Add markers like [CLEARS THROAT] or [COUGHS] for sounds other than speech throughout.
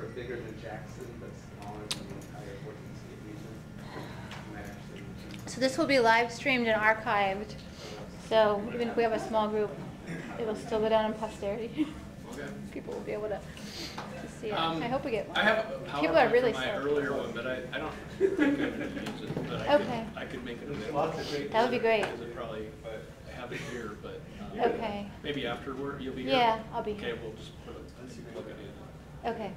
sort of bigger than Jackson, but smaller than the entire 14th State region. And I actually- So this will be live streamed and archived. So even if we have a small group, it'll still go down in posterity. Okay. People will be able to, to see it. Um, I hope we get more. I have a People are really from my slow. earlier one, but I, I don't think I'm gonna use it, but I Okay. could, I could make it There's available. of great. That would be great. Because it probably, I have it here, but. um, Okay. Maybe afterward, you'll be here? Yeah, I'll be here. Okay, here. we'll just put a, look at it. Okay,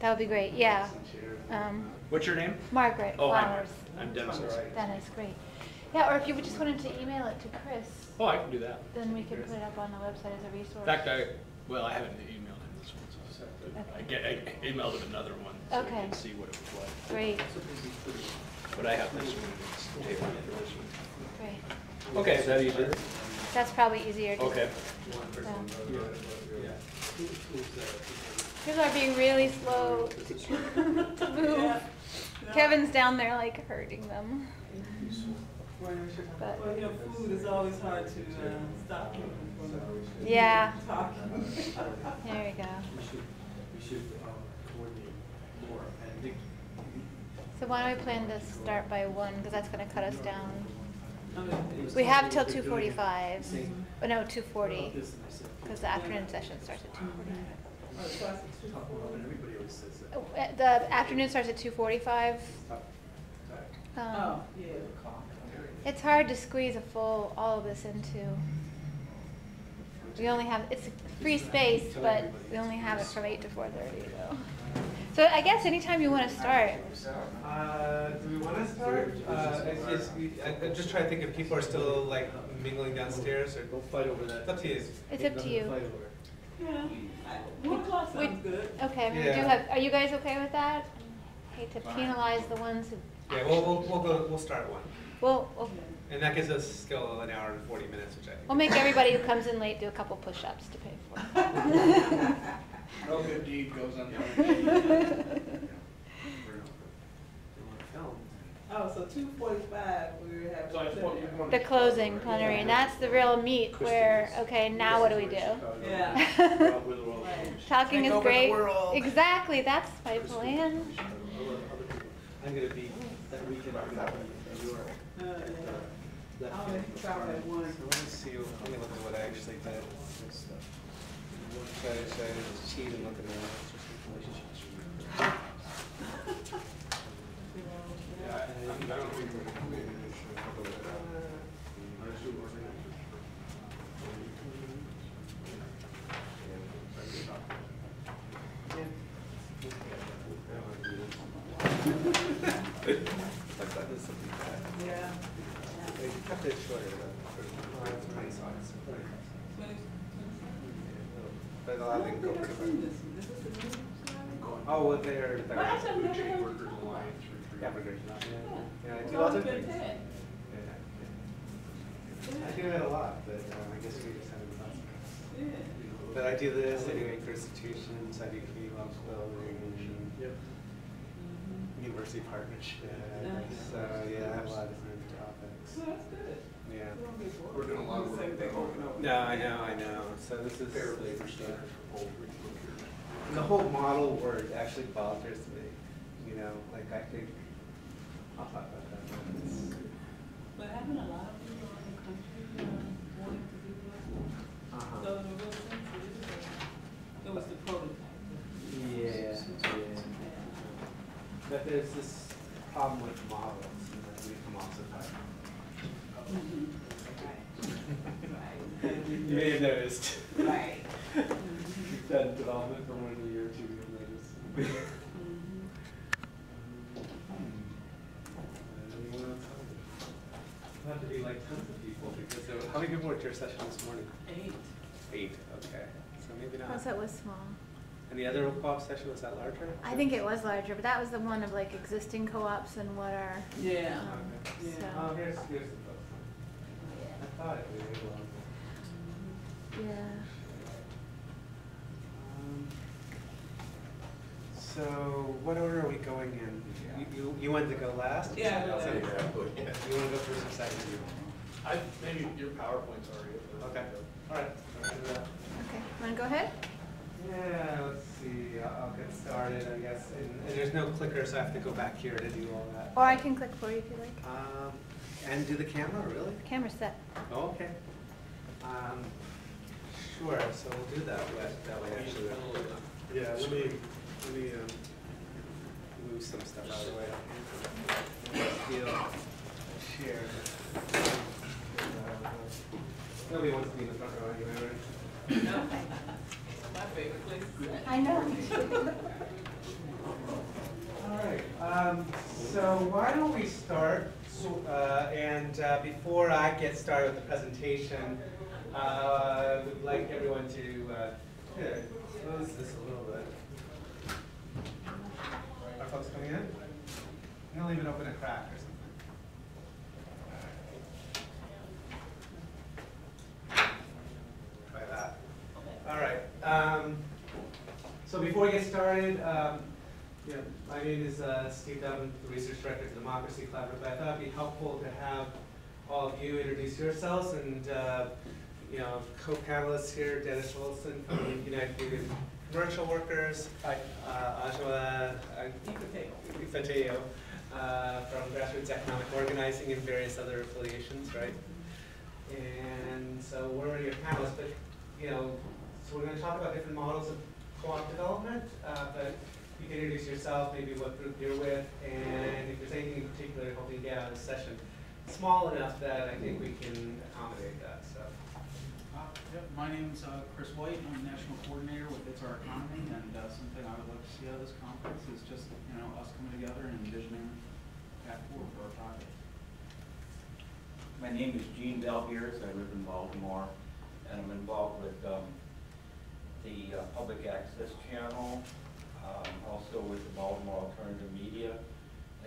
that would be great, yeah. some shares. Um, What's your name? Margaret Oh, hi. Flowers. I'm Dennis. All right. That is great. Yeah, or if you would just wanted to email it to Chris, Oh, I can do that. then we could put it up on the website as a resource. In fact, I, well, I haven't emailed him this one, so I get, I emailed him another one, so he Okay. can see what it was like. Great, But I have this one, it's tabled for this one. great. Okay, is that easier? That's probably easier to. Okay. Yeah. People are being really slow to move. Yeah. No. Kevin's down there like hurting them. But, well, you food is always hard to uh, stop people from yeah. talking. [LAUGHS] there we go. We should, we should um, coordinate more. I think so why don't we plan to start by one, because that's going to cut us down. We have till 2.45, oh no, 2.40 because the afternoon session starts at two forty-five. Oh, it starts at two. talk about it, everybody always says that. Uh, The afternoon starts at two forty-five. Um, Oh, yeah. It's hard to squeeze a full, all of this into. We only have, it's free space, but we only have it from eight to four thirty though. So I guess anytime you wanna start, Uh, do we want to start? Uh, it's, it's, we- I- I'm just trying to think if people are still like mingling downstairs or. Don't fight over that. It's up to you. it's up to you. Fight over it. Yeah, one o'clock sounds good. Okay, we do Yeah. have, are you guys okay with that? I Hate to penalize the ones who. Yeah, we'll, we'll, we'll go, we'll start one. We'll, we'll, And that gives us still an hour and forty minutes, which I think. we'll make everybody who comes in late do a couple push-ups to pay for [LAUGHS] [LAUGHS] No good deed goes it. [LAUGHS] Oh, so two forty-five, we have. So I thought you wanted- The closing plenary, and that's the real meat where, okay, now what do we do? Yeah. [LAUGHS] Right. Talking Take is over the great. world. Exactly, that's my plan. I'm gonna be, that weekend, I'm gonna be in New York. Uh, yeah. That I'll make it start at one. So let me see, let me look at what I actually did. Should I, should I cheat and look at Yeah. They [LAUGHS] Oh, well, they're, But I they're. said never had- Workers Alliance. Yeah, we're. Yeah, I do lots of things. ten. Yeah. I do it a lot, but um, I guess we just haven't done Yeah. But I do this, I do anchor institutions, I do community wealth building, Yep. university partnerships, so yeah, I have a lot of different topics. Well, that's good. Yeah. You don't get bored. We're doing a lot of work Same thing over and. No, I know, I know, so this is. Fair labor standards for poultry. The whole model word actually bothers me, you know, like I think, I'll talk about that. But haven't a lot of people in the country um, wanting to do? Uh-huh. So in a real sense, it is, it was the prototype. Yeah, yeah. But there's this problem with models, and that we come off far. You may have noticed. Right. [LAUGHS] Done development for a year or two, notice. Mhm. Anyone else have? Not to be like tons of people, because there, were- how many people were at your session this morning? Eight. Eight, okay, so maybe not. Plus that was small. And the other co-op session, was that larger? I think it was larger, but that was the one of like existing co-ops and what are. Yeah. um, Okay. Yeah. Oh, So, here's, here's the book. I thought it was really long. yeah. Um, So, what order are we going in? You, you, you wanted to go last? Yeah, I So- know that. You wanna go first or second? I, maybe your PowerPoint's already. up there. Okay, all right. I'll do that. Okay, wanna go ahead? Yeah, let's see, I'll I'll get started, I guess, and, and there's no clicker, so I have to go back here to do all that. Or I can click for you if you like. Um, and do the camera, really? Camera's set. Oh, Okay. Um, sure, so we'll do that way, that way actually. Yeah, let me, let me, um, move some stuff out of the way. Deal, share. Nobody wants to be in the front row anyway, right? My favorite place. I know. All right, um, so why don't we start, so, uh, and, uh, before I get started with the presentation, uh, would like everyone to, uh, yeah, close this a little bit. Are folks coming in? I'm gonna leave it open a crack or something. Try that. All right, um, so before we get started, um, know, my name is uh, Steve Dubb, the Research Director of the Democracy Collaborative. I thought it'd be helpful to have all of you introduce yourselves and, uh, you know, co-panelists here, Dennis Olson from the United Union Commercial Workers, uh, Ajowa uh, Ifateyo, uh from Grassroots Economic Organizing and various other affiliations, right? And so we're already your panelists, but, you know, so we're gonna talk about different models of co-op development, uh, but you can introduce yourself, maybe what group you're with, and if there's anything in particular you're hoping to get out of the session. Small enough that I think we can accommodate that, so. Uh, Yep, my name's uh, Chris White, I'm the National Coordinator with It's Our Economy, and uh, something I would like to see out of this conference is just, you know, us coming together and envisioning path forward for our project. My name is Gene Valviers, I live in Baltimore, and I'm involved with um, the uh, Public Access Channel, um, also with the Baltimore Alternative Media,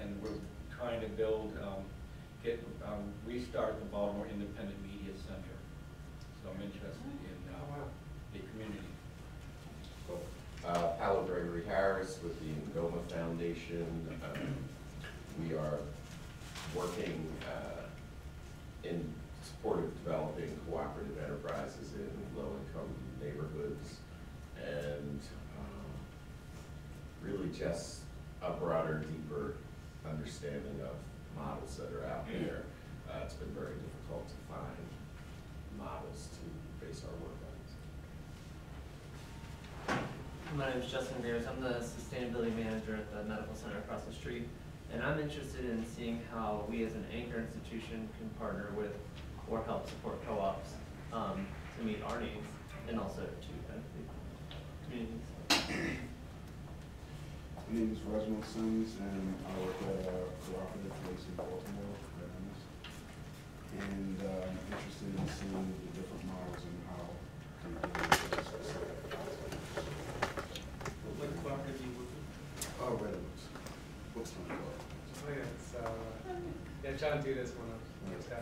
and we're trying to build, um, get, um, restart the Baltimore Independent Media Center. So I'm interested in Oh, uh, wow. the community. Uh, Paolo Gregory Harris with the Ngoma Foundation. Um, We are working uh, in support of developing cooperative enterprises in low-income neighborhoods and um, really just a broader, deeper understanding of models that are out there. Uh, It's been very difficult to find models to base our work on. My name is Justin Beers. I'm the sustainability manager at the medical center across the street. And I'm interested in seeing how we as an anchor institution can partner with or help support co-ops um, to meet our needs and also to benefit communities. My name is Reginald Sims, and I work at a cooperative place in Baltimore, Red Emma's. And uh, I'm interested in seeing the different models and how we can do this specific concept. What cooperative do you work with? Oh, Red Emma's. What's the name? Oh, yeah, so, uh, yeah, John do this one, uh, staff.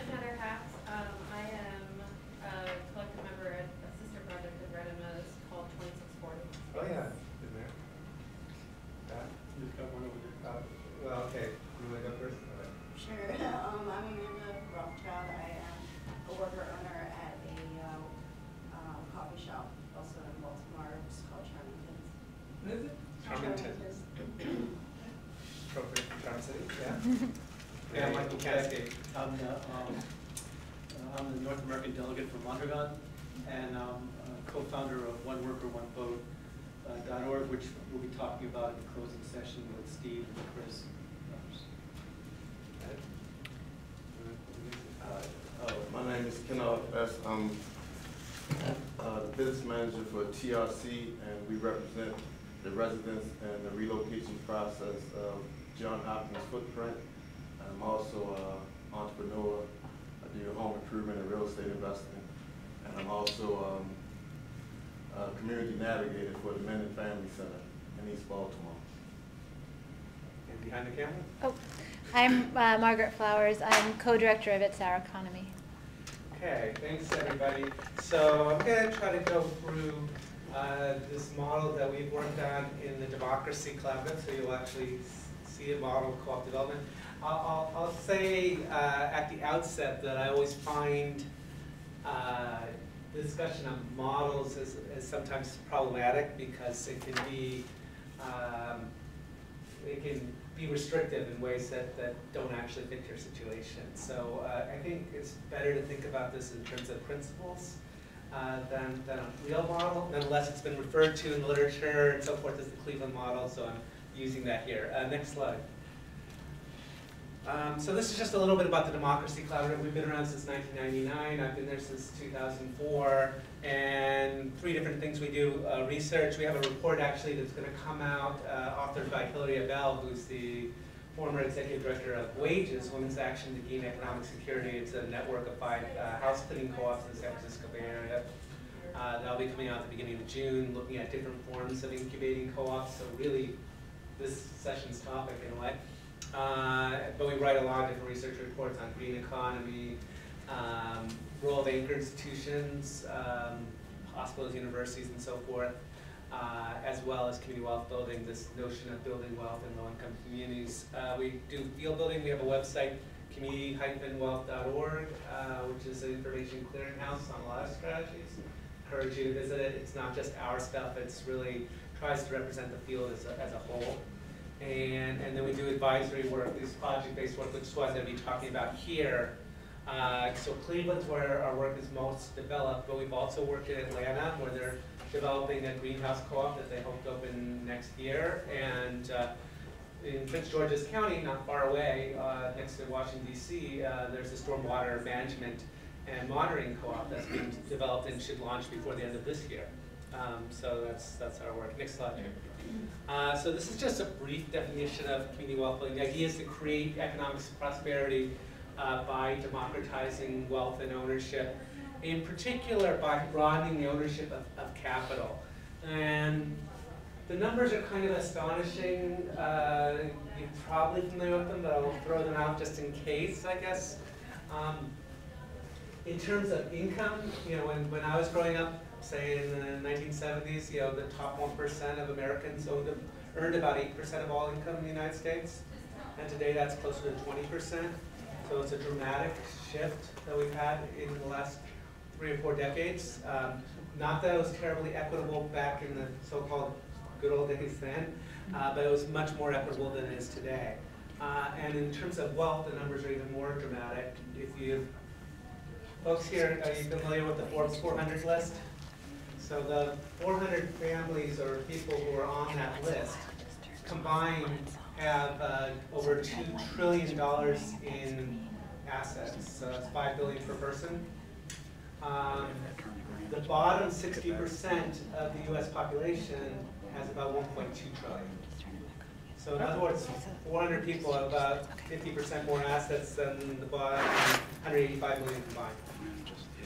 I'm Heather Hacks. Um, I am a collective member at a sister project of Red Emma's called twenty-six forty. Oh, yeah, been there. That, We've got one over there. uh, well, okay, you wanna go first? All right. Sure, um, I'm Amanda Rothschild, I am a worker owner at a, um, um, coffee shop also in Baltimore, it's called Charmington's. What is it? Charmington. Appropriate, Charm City, yeah. Yeah, Michael Cascade. I'm the, um, uh, I'm the North American delegate from Mondragon, and um, uh, co-founder of One Worker, One Vote uh, dot org, which we'll be talking about at the closing session with Steve and Chris. and others. Ed? Uh, My name is Kenneth S. I'm uh, the business manager for TRC, and we represent the residents and the relocation process of John Hopkins footprint. I'm also an entrepreneur. I do home improvement and real estate investing. And I'm also um, a community navigator for the Men and Family Center in East Baltimore. And behind the camera? Oh, I'm uh, Margaret Flowers. I'm co-director of It's Our Economy. Okay, thanks, everybody. So I'm gonna try to go through uh, this model that we've worked on in the Democracy Collaborative, so you'll actually see a model of co-op development. I'll, I'll, I'll say uh, at the outset that I always find uh, the discussion of models is, is sometimes problematic because it can be, um, it can be restrictive in ways that, that don't actually fit your situation. So uh, I think it's better to think about this in terms of principles uh, than, than a real model. Nonetheless, it's been referred to in the literature and so forth as the Cleveland model, so I'm using that here. Uh, next slide. Um, so this is just a little bit about the Democracy Collaborative. We've been around since 1999. I've been there since 2004. And three different things we do. Uh, research, we have a report actually that's going to come out, uh, authored by Hilary Abell, who's the former executive director of Wages, Women's Action to Gain Economic Security. It's a network of five uh, house cleaning co-ops in the San Francisco Bay Area. Uh, that'll be coming out at the beginning of June, looking at different forms of incubating co-ops. So really, this session's topic in a way. Uh, but we write a lot of different research reports on green economy, um, role of anchor institutions, um, hospitals, universities, and so forth, uh, as well as community wealth building, this notion of building wealth in low-income communities. Uh, we do field building. We have a website, community-wealth.org, uh, which is an information clearinghouse on a lot of strategies. Encourage you to visit it. It's not just our stuff. It's really tries to represent the field as a, as a whole. And, and then we do advisory work, this project-based work, which is what I'm going to be talking about here. Uh, so Cleveland's where our work is most developed, but we've also worked in Atlanta, where they're developing a greenhouse co-op that they hope to open next year. And uh, in Prince George's County, not far away, uh, next to Washington D.C., uh, there's a stormwater management and monitoring co-op that's being developed and should launch before the end of this year. Um, so that's that's our work. Next slide. Uh, so this is just a brief definition of community wealth building. The idea is to create economic prosperity uh, by democratizing wealth and ownership, in particular by broadening the ownership of, of capital. And the numbers are kind of astonishing. Uh, you're probably familiar with them, but I'll throw them out just in case, I guess. Um, in terms of income, you know, when, when I was growing up, say in the 1970s, you know, the top 1% of Americans owned, earned about 8% of all income in the United States. And today that's closer to 20%. So it's a dramatic shift that we've had in the last three or four decades. Um, not that it was terribly equitable back in the so-called good old days then, uh, but it was much more equitable than it is today. Uh, and in terms of wealth, the numbers are even more dramatic. If you, folks here, are you familiar with the Forbes 400 list? So the 400 families or people who are on that list combined have uh, over $2 trillion in assets. So that's 5 billion per person. Um, the bottom 60% of the US population has about 1.2 trillion. So in other words, 400 people have about 50% more assets than the bottom 185 million combined.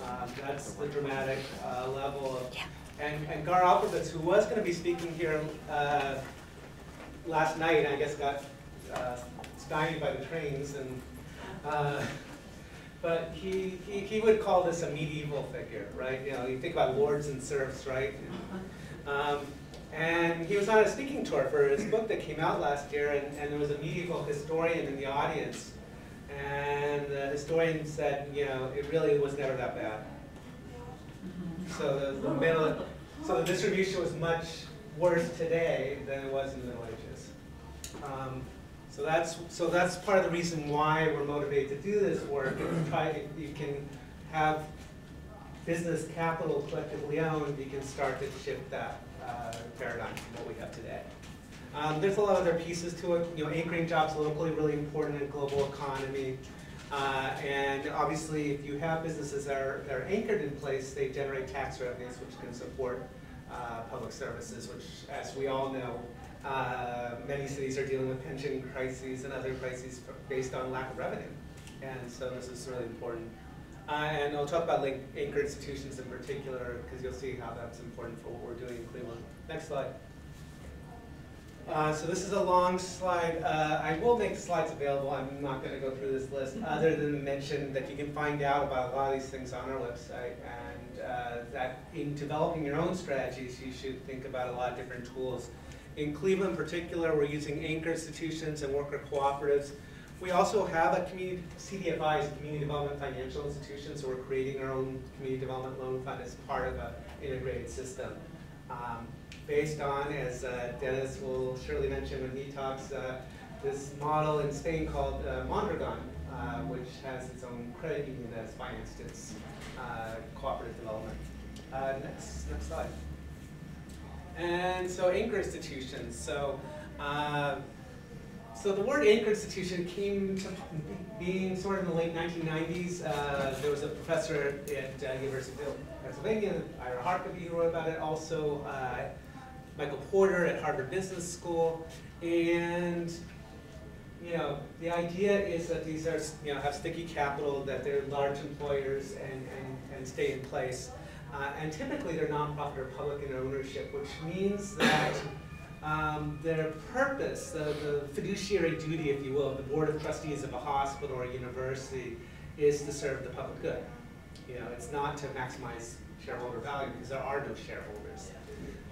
Um, that's the dramatic uh, level of, and, and Gar Alperovitz, who was going to be speaking here uh, last night, I guess got uh, stymied by the trains, and uh, but he, he, he would call this a medieval figure, right? You know, you think about lords and serfs, right? Um, and he was on a speaking tour for his book that came out last year, and, and there was a medieval historian in the audience. And the historian said, you know, it really was never that bad. So the, the middle, so the distribution was much worse today than it was in the Middle Ages. Um, so that's so that's part of the reason why we're motivated to do this work. And try you can have business capital collectively owned, you can start to shift that uh, paradigm from what we have today. Um, there's a lot of other pieces to it. You know, anchoring jobs locally really important in global economy. Uh, and obviously, if you have businesses that are, that are anchored in place, they generate tax revenues, which can support uh, public services, which, as we all know, uh, many cities are dealing with pension crises and other crises based on lack of revenue. And so this is really important. Uh, and I'll talk about like anchor institutions in particular, because you'll see how that's important for what we're doing in Cleveland. Next slide. Uh, so this is a long slide. Uh, I will make slides available. I'm not going to go through this list, other than mention that you can find out about a lot of these things on our website, and uh, that in developing your own strategies, you should think about a lot of different tools. In Cleveland in particular, we're using anchor institutions and worker cooperatives. We also have a community, CDFI is a Community Development Financial Institution, so we're creating our own Community Development Loan Fund as part of an integrated system. Um, Based on, as uh, Dennis will surely mention when he talks, uh, this model in Spain called uh, Mondragon, uh, which has its own credit union that has financed its uh, cooperative development. Uh, Next, next slide. And so anchor institutions. So, uh, so the word anchor institution came to being sort of in the late 1990s. Uh, there was a professor at uh, University of Pennsylvania, Ira Harkavy, who wrote about it. Also, uh, Michael Porter at Harvard Business School. And you know, the idea is that these are, you know, have sticky capital, that they're large employers and, and, and stay in place. Uh, and typically they're nonprofit or public in ownership, which means that um, their purpose, the, the fiduciary duty, if you will, of the board of trustees of a hospital or a university is to serve the public good. You know, it's not to maximize shareholder value because there are no shareholders.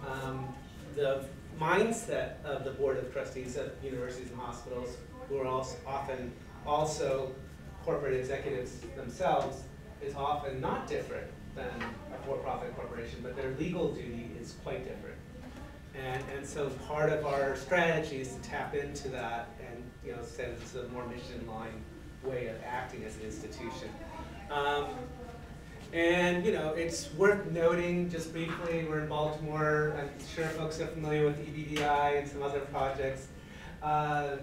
Um, the mindset of the board of trustees of universities and hospitals, who are also often also corporate executives themselves, is often not different than a for-profit corporation, but their legal duty is quite different. And, and so part of our strategy is to tap into that and, you know, it's a more mission-line way of acting as an institution. Um, and, you know, it's worth noting, just briefly, we're in Baltimore, I'm sure folks are familiar with EBDI and some other projects. Uh,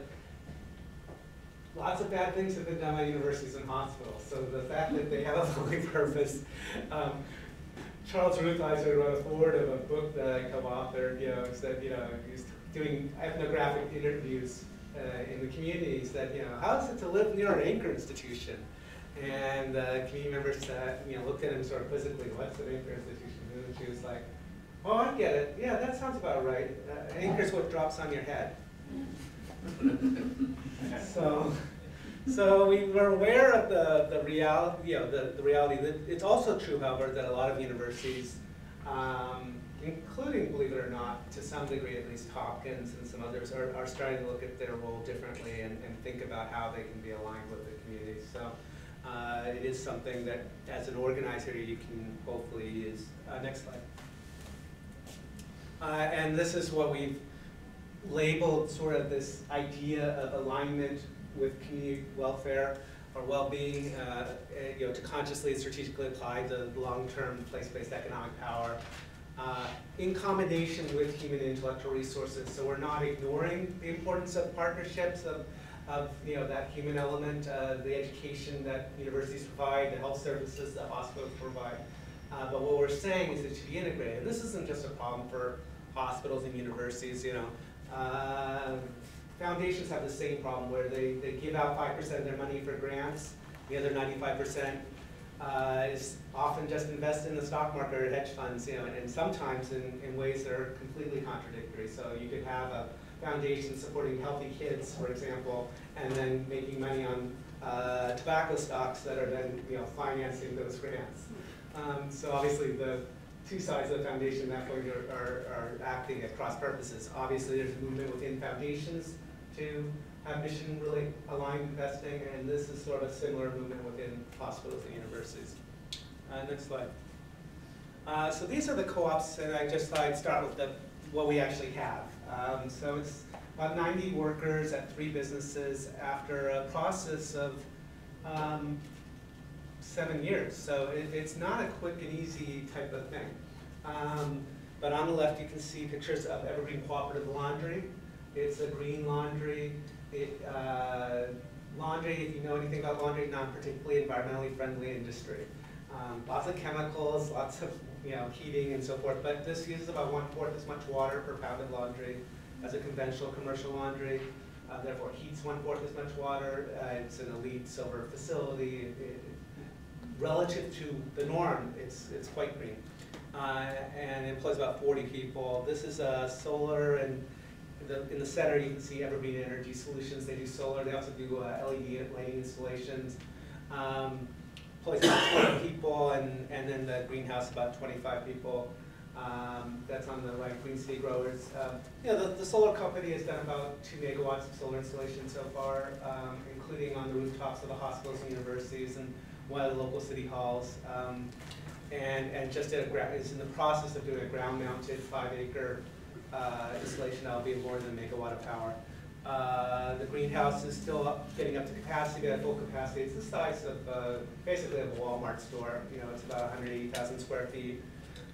lots of bad things have been done by universities and hospitals, so the fact that they have a public [LAUGHS] purpose. Um, Charles Rutheiser wrote a forward of a book that I co-authored, you know, said, you know, he's doing ethnographic interviews uh, in the communities that, you know, how is it to live near an anchor institution? And uh, community members sat, you know, looked at him sort of quizzically, what's an anchor institution? And she was like, oh, I get it. Yeah, that sounds about right. Uh, anchor's what drops on your head. [LAUGHS] so, so we were aware of the, the reality, you know, the, the reality. That it's also true, however, that a lot of universities, um, including, believe it or not, to some degree at least, Hopkins and some others, are, are starting to look at their role differently and, and think about how they can be aligned with the community. So uh, it is something that, as an organizer, you can hopefully use. Uh, next slide. Uh, and this is what we've labeled sort of this idea of alignment with community welfare or well-being, uh, eh, you know, to consciously and strategically apply the long-term place-based economic power uh, in combination with human intellectual resources. So we're not ignoring the importance of partnerships, of, of you know, that human element, uh, the education that universities provide, the health services that hospitals provide. Uh, but what we're saying is it should be integrated. And this isn't just a problem for hospitals and universities, you know. Uh, foundations have the same problem where they, they give out 5% of their money for grants, the other 95% uh, is often just invest in the stock market or hedge funds, you know, and, and sometimes in, in ways that are completely contradictory. So you could have a foundation supporting healthy kids, for example, and then making money on uh, tobacco stocks that are then, you know, financing those grants. Um, so obviously the two sides of the foundation that are, are, are acting at cross purposes. Obviously there's a movement within foundations to have mission really aligned investing, and this is sort of a similar movement within hospitals and universities. Uh, next slide. Uh, so these are the co-ops, and I just thought I'd start with the, what we actually have. Um, so it's about 90 workers at three businesses after a process of um, seven years. So it, it's not a quick and easy type of thing. Um, but on the left, you can see pictures of Evergreen Cooperative Laundry. It's a green laundry. It, uh, laundry, if you know anything about laundry, not particularly environmentally friendly industry. Um, lots of chemicals, lots of you know heating and so forth. But this uses about one fourth as much water per pound of laundry as a conventional commercial laundry. Uh, therefore, heats one fourth as much water. Uh, it's an LEED silver facility. It, it, relative to the norm, it's it's quite green. Uh, and it employs about 40 people. This is a solar and the, in the center you can see Evergreen Energy Solutions. They do solar. They also do uh, LED lighting installations. Um, employs about 20 people, and, and then the greenhouse about 25 people. Uh, Um, that's on the right, Green City Growers. Um, you know, the, the solar company has done about two megawatts of solar installation so far, um, including on the rooftops of the hospitals and universities and one of the local city halls. Um, and, and just did a is in the process of doing a ground-mounted five-acre uh, installation that'll be more than a megawatt of power. Uh, the greenhouse is still up, getting up to capacity, at full capacity. It's the size of uh, basically of a Walmart store. You know, it's about 180,000 square feet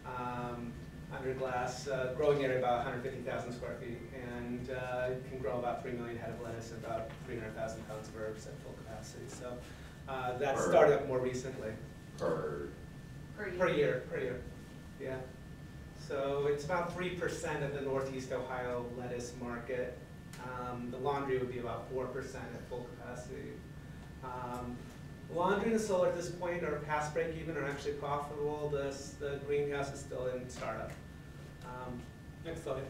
um, under glass, uh, growing area about 150,000 square feet, and uh, can grow about 3 million head of lettuce and about 300,000 pounds of herbs at full capacity. So uh, that Per- started up more recently. Per, Per Per year, per year, yeah. So it's about three percent of the Northeast Ohio lettuce market. Um, the laundry would be about four percent at full capacity. Um, laundry and solar at this point are past break even, are actually profitable. This, the greenhouse is still in startup. Um, next slide.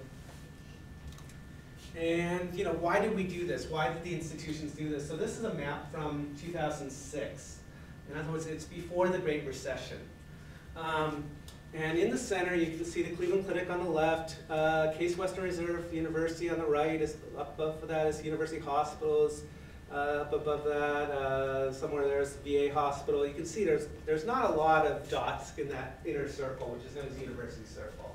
And, you know, why did we do this? Why did the institutions do this? So this is a map from two thousand six. In other words, it's before the Great Recession. Um, and in the center, you can see the Cleveland Clinic on the left, uh, Case Western Reserve University on the right, is up above that is University Hospitals. Uh, up above that, uh, somewhere there's VA Hospital. You can see there's there's not a lot of dots in that inner circle, which is known as University Circle.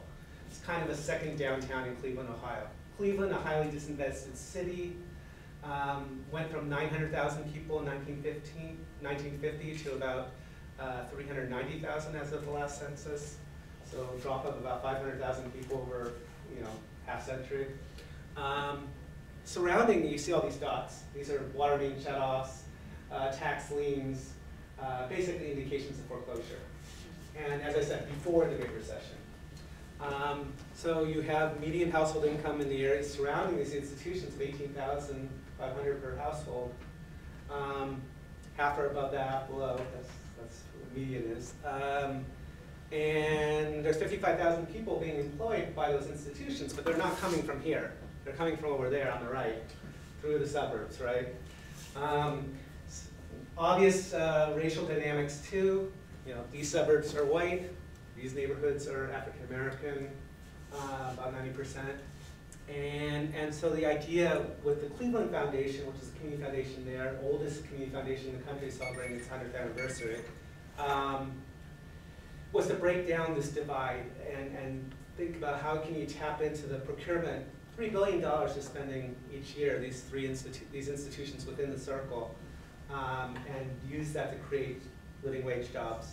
It's kind of a second downtown in Cleveland, Ohio. Cleveland, a highly disinvested city, um, went from 900,000 people in 1915, 1950 to about uh, 390,000 as of the last census. So a drop of about 500,000 people over, you know, half century. Um, surrounding, you see all these dots. These are water main shutoffs, uh, tax liens, uh, basically indications of foreclosure. And as I said, before the Great Recession. Um, so you have median household income in the area surrounding these institutions of 18,500 per household. Um, half are above that, below. That's, that's what the median is. Um, and there's 55,000 people being employed by those institutions, but they're not coming from here. They're coming from over there on the right, through the suburbs, right? Um, obvious uh, racial dynamics too. You know, these suburbs are white, these neighborhoods are African American, uh, about 90%. And, and so the idea with the Cleveland Foundation, which is a community foundation there, oldest community foundation in the country celebrating its 100th anniversary, um, was to break down this divide and, and think about how can you tap into the procurement. $3 billion they're spending each year, these three institu these institutions within the circle, um, and use that to create living wage jobs.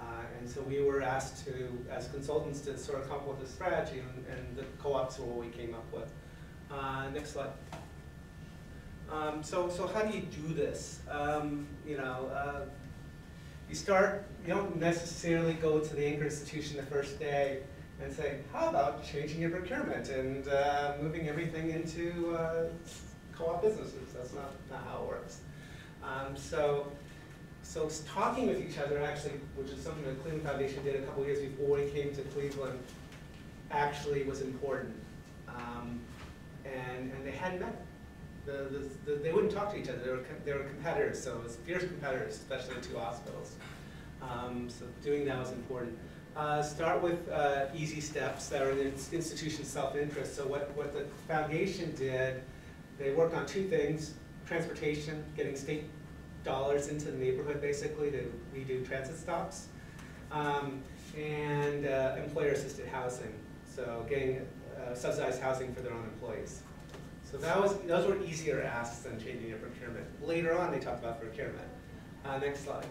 Uh, and so we were asked to, as consultants, to sort of come up with a strategy, and, and the co-ops were what we came up with. Uh, next slide. Um, so, so how do you do this? Um, you know, uh, you start, you don't necessarily go to the anchor institution the first day and say, how about changing your procurement and uh, moving everything into uh, co-op businesses? That's not, not how it works. Um, so, so talking with each other actually, which is something the Cleveland Foundation did a couple years before we came to Cleveland, actually was important. Um, and, and they hadn't met. The, the, the, they wouldn't talk to each other. They were, they were competitors, so it was fierce competitors, especially the two hospitals. Um, so doing that was important. Uh, start with uh, easy steps that are in ins- institution self-interest. So what, what the foundation did, they worked on two things, transportation, getting state dollars into the neighborhood basically to redo transit stops, um, and uh, employer-assisted housing, so getting uh, subsidized housing for their own employees. So that was, those were easier asks than changing your procurement. Later on, they talked about procurement. Uh, next slide.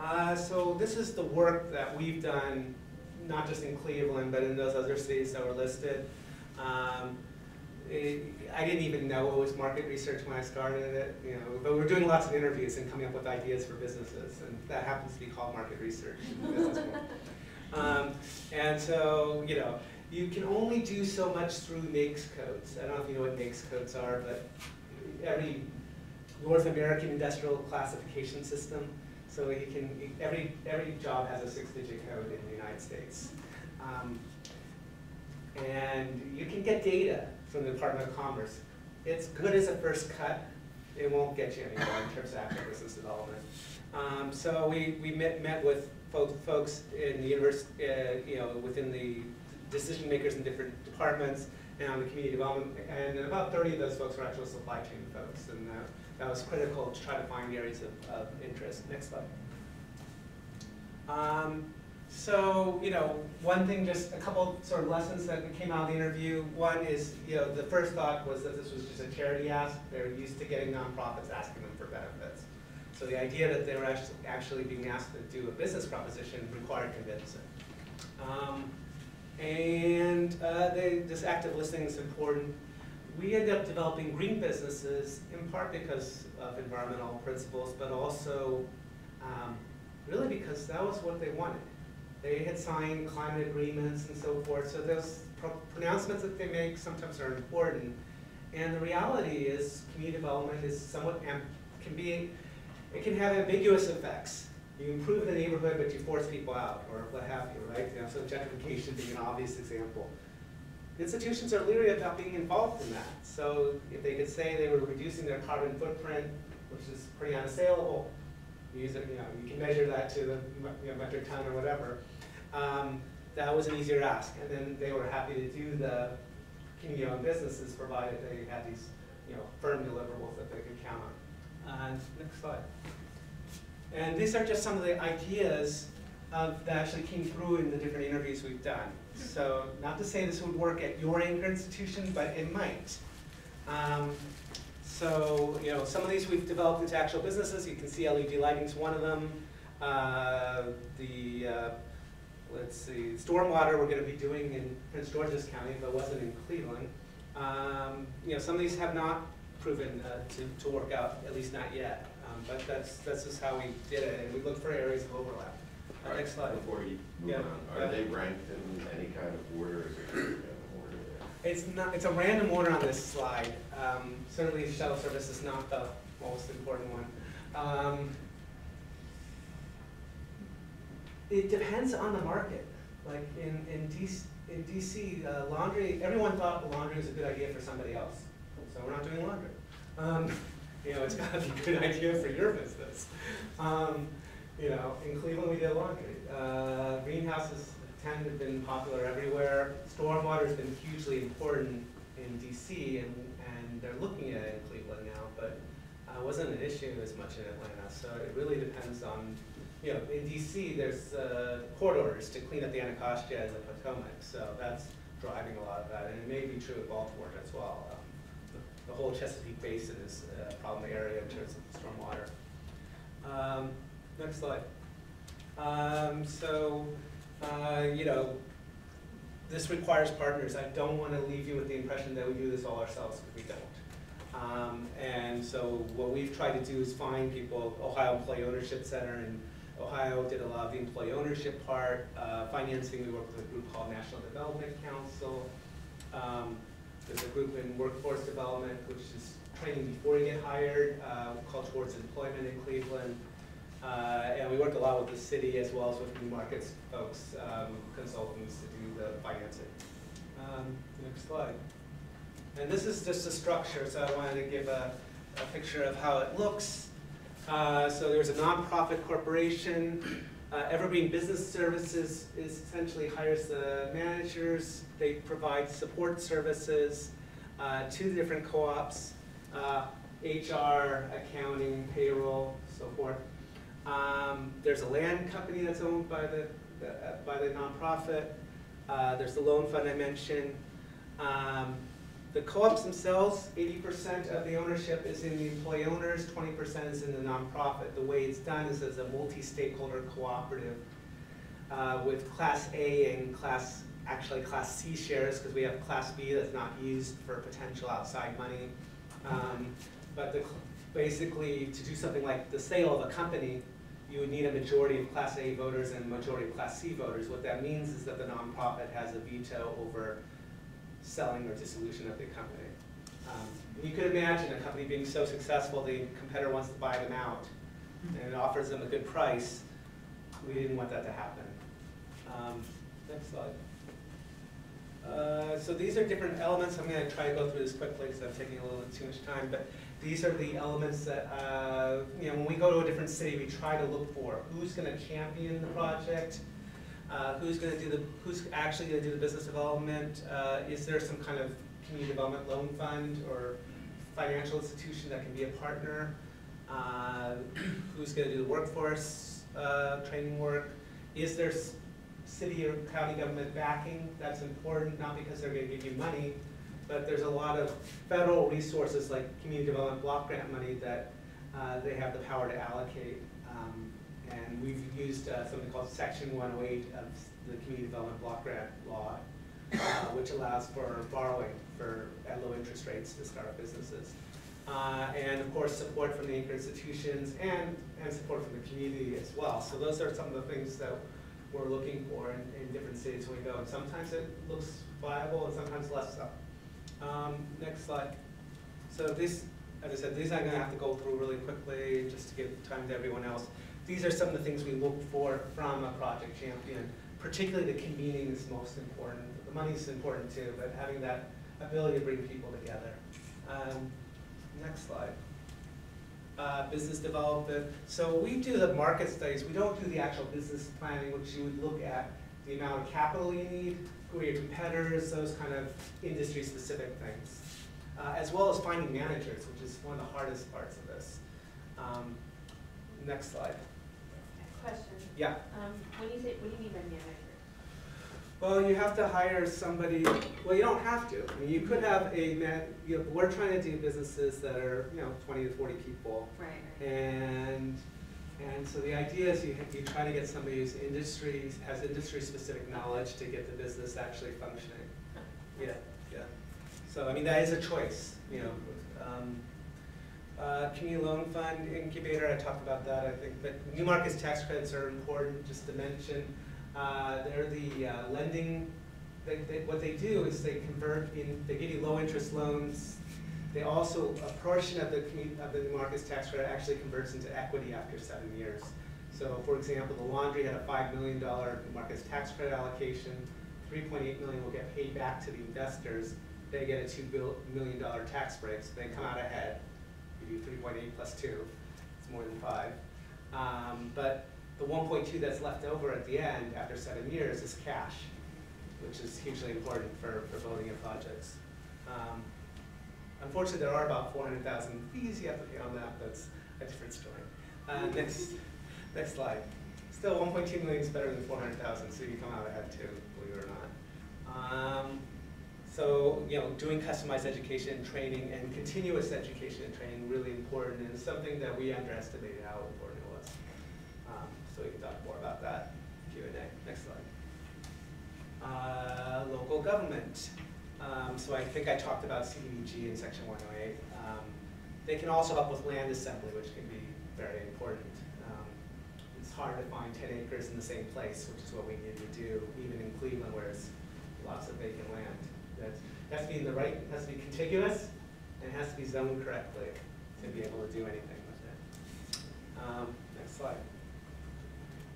Uh, so this is the work that we've done, not just in Cleveland, but in those other cities that were listed. Um, it- I didn't even know it was market research when I started it, you know, but we're doing lots of interviews and coming up with ideas for businesses, and that happens to be called market research in business school. [LAUGHS] Um, and so, you know, you can only do so much through NAICS codes. I don't know if you know what NAICS codes are, but every North American Industrial Classification System. So you can, every, every job has a six-digit code in the United States. Um, and you can get data from the Department of Commerce. It's good as a first cut. It won't get you anywhere in terms of actual business development. Um, so we, we met, met with folks, folks in the universe, uh, you know, within the decision makers in different departments and on the community development. And about 30 of those folks were actual supply chain folks, and uh, that was critical to try to find areas of, of interest. Next slide. Um, so, you know, one thing, just a couple sort of lessons that came out of the interview. One is, you know, the first thought was that this was just a charity ask. They're used to getting nonprofits asking them for benefits. So the idea that they were actually, being asked to do a business proposition required convincing. Um, and uh, they, this active listening is important. We ended up developing green businesses in part because of environmental principles, but also um, really because that was what they wanted. They had signed climate agreements and so forth, so those pro pronouncements that they make sometimes are important. And the reality is community development is somewhat, can be, it can have ambiguous effects. You improve the neighborhood, but you force people out, or what have you, right? You know, so gentrification being an obvious example. Institutions are leery about being involved in that. So if they could say they were reducing their carbon footprint, which is pretty unassailable, use it, you know, you can measure that to the you know, metric ton or whatever. Um, that was an easier ask, and then they were happy to do the community-owned businesses provided they had these, you know, firm deliverables that they could count on. And next slide. And these are just some of the ideas of, that actually came through in the different interviews we've done. So not to say this would work at your anchor institution, but it might. Um, so, you know, some of these we've developed into actual businesses. You can see LED lighting is one of them. Uh, the, uh, let's see, stormwater we're going to be doing in Prince George's County, but wasn't in Cleveland. Um, you know, some of these have not proven uh, to, to work out, at least not yet. Um, but that's, that's just how we did it, and we looked for areas of overlap. Uh, next slide. Before you move Yeah. on, are they ranked in any kind of order? Is there kind of order there? It's not, it's a random order on this slide. Um, certainly shuttle service is not the most important one. Um, it depends on the market. Like in, in DC, in DC uh, laundry, everyone thought laundry was a good idea for somebody else. So we're not doing laundry. Um, [LAUGHS] you know, it's gotta be a good idea for your business. Um, you know, in Cleveland we did laundry. Uh, greenhouses tend to been popular everywhere. Stormwater has been hugely important in DC and, and they're looking at it in Cleveland now, but uh, wasn't an issue as much in Atlanta. So it really depends on, you know, in DC there's uh, court orders to clean up the Anacostia and the Potomac. So that's driving a lot of that. And it may be true of Baltimore as well. Um, the, the whole Chesapeake Basin is a problem area in terms of stormwater. Um, next slide. Um, so, uh, you know, this requires partners. I don't want to leave you with the impression that we do this all ourselves because we don't. Um, and so what we've tried to do is find people, Ohio Employee Ownership Center in Ohio did a lot of the employee ownership part. Uh, financing, we work with a group called National Development Council. Um, there's a group in workforce development, which is training before you get hired, uh, called Towards Employment in Cleveland. Uh, and we work a lot with the city as well as with new markets folks, um, consultants to do the financing. Um, next slide. And this is just a structure, so I wanted to give a, a picture of how it looks. Uh, so there's a nonprofit corporation. Uh, Evergreen Business Services is essentially hires the managers. They provide support services uh, to the different co-ops, uh, HR, accounting, payroll, so forth. Um, there's a land company that's owned by the, the uh, by the nonprofit. Uh, there's the loan fund I mentioned. Um, the co-ops themselves, 80% of the ownership is in the employee owners, 20% is in the nonprofit. The way it's done is as a multi-stakeholder cooperative uh, with Class A and Class, actually Class C shares, because we have Class B that's not used for potential outside money. Um, but the, basically, to do something like the sale of a company, you would need a majority of Class A voters and a majority of Class C voters. What that means is that the nonprofit has a veto over selling or dissolution of the company. Um, you could imagine a company being so successful, the competitor wants to buy them out, and it offers them a good price. We didn't want that to happen. Um, next slide. Uh, so these are different elements, I'm gonna try to go through this quickly because I'm taking a little too much time, but these are the elements that, uh, you know, when we go to a different city, we try to look for, who's gonna champion the project? Uh, who's gonna do the, who's actually gonna do the business development? Uh, is there some kind of community development loan fund or financial institution that can be a partner? Uh, who's gonna do the workforce, uh, training work? Is there city or county government backing? That's important, not because they're gonna give you money, but there's a lot of federal resources like community development block grant money that, uh, they have the power to allocate. Um, and we've used, uh, something called section one oh eight of the community development block grant law, uh, which allows for borrowing for, at low interest rates to start businesses. Uh, and of course, support from the anchor institutions and, and support from the community as well. So those are some of the things that we're looking for in, in different cities when we go. And sometimes it looks viable and sometimes less so. Um, next slide. So this, as I said, these I'm gonna have to go through really quickly just to give time to everyone else. These are some of the things we look for from a project champion. Particularly the convening is most important. The money is important too, but having that ability to bring people together. Um, next slide. Uh, business development. So we do the market studies. We don't do the actual business planning, which you would look at the amount of capital you need, who are your competitors, those kind of industry-specific things. Uh, as well as finding managers, which is one of the hardest parts of this. Um, next slide. Question. Yeah. Um, when you say, what do you mean by manager? Well, you have to hire somebody, well, you don't have to. I mean, you could have a man, you know, we're trying to do businesses that are, you know, twenty to forty people. Right, right. And, and so the idea is you, you try to get somebody who's industry, has industry-specific knowledge to get the business actually functioning. [LAUGHS] Yeah, yeah. So, I mean, that is a choice, you know. Um, uh, community loan fund incubator, I talked about that, I think, but new markets tax credits are important, just to mention. Uh, they're the uh, lending, they, they, what they do is they convert in, they give you low-interest loans. They also, a portion of the, of the new markets tax credit actually converts into equity after seven years. So, for example, the laundry had a five million dollar new markets tax credit allocation, three point eight million will get paid back to the investors. They get a $2 million tax break, so they come out ahead. You do three point eight plus two, it's more than five. Um, but the one point two that's left over at the end, after seven years, is cash, which is hugely important for, for building your projects. Um, Unfortunately, there are about four hundred thousand fees you have to pay on that, that's a different story. Uh, next, next slide. Still, one point two million is better than four hundred thousand, so you come out ahead too, believe it or not. Um, so, you know, doing customized education and training and continuous education and training, really important, and it's something that we underestimated how important it was. Um, so we can talk more about that, Q and A, next slide. Uh, local government. Um, so I think I talked about CDBG in section one oh eight. Um, they can also help with land assembly, which can be very important. Um, it's hard to find ten acres in the same place, which is what we need to do, even in Cleveland where there's lots of vacant land. That's, has to be in the right, has to be contiguous, and it has to be zoned correctly to be able to do anything with it. Um, next slide.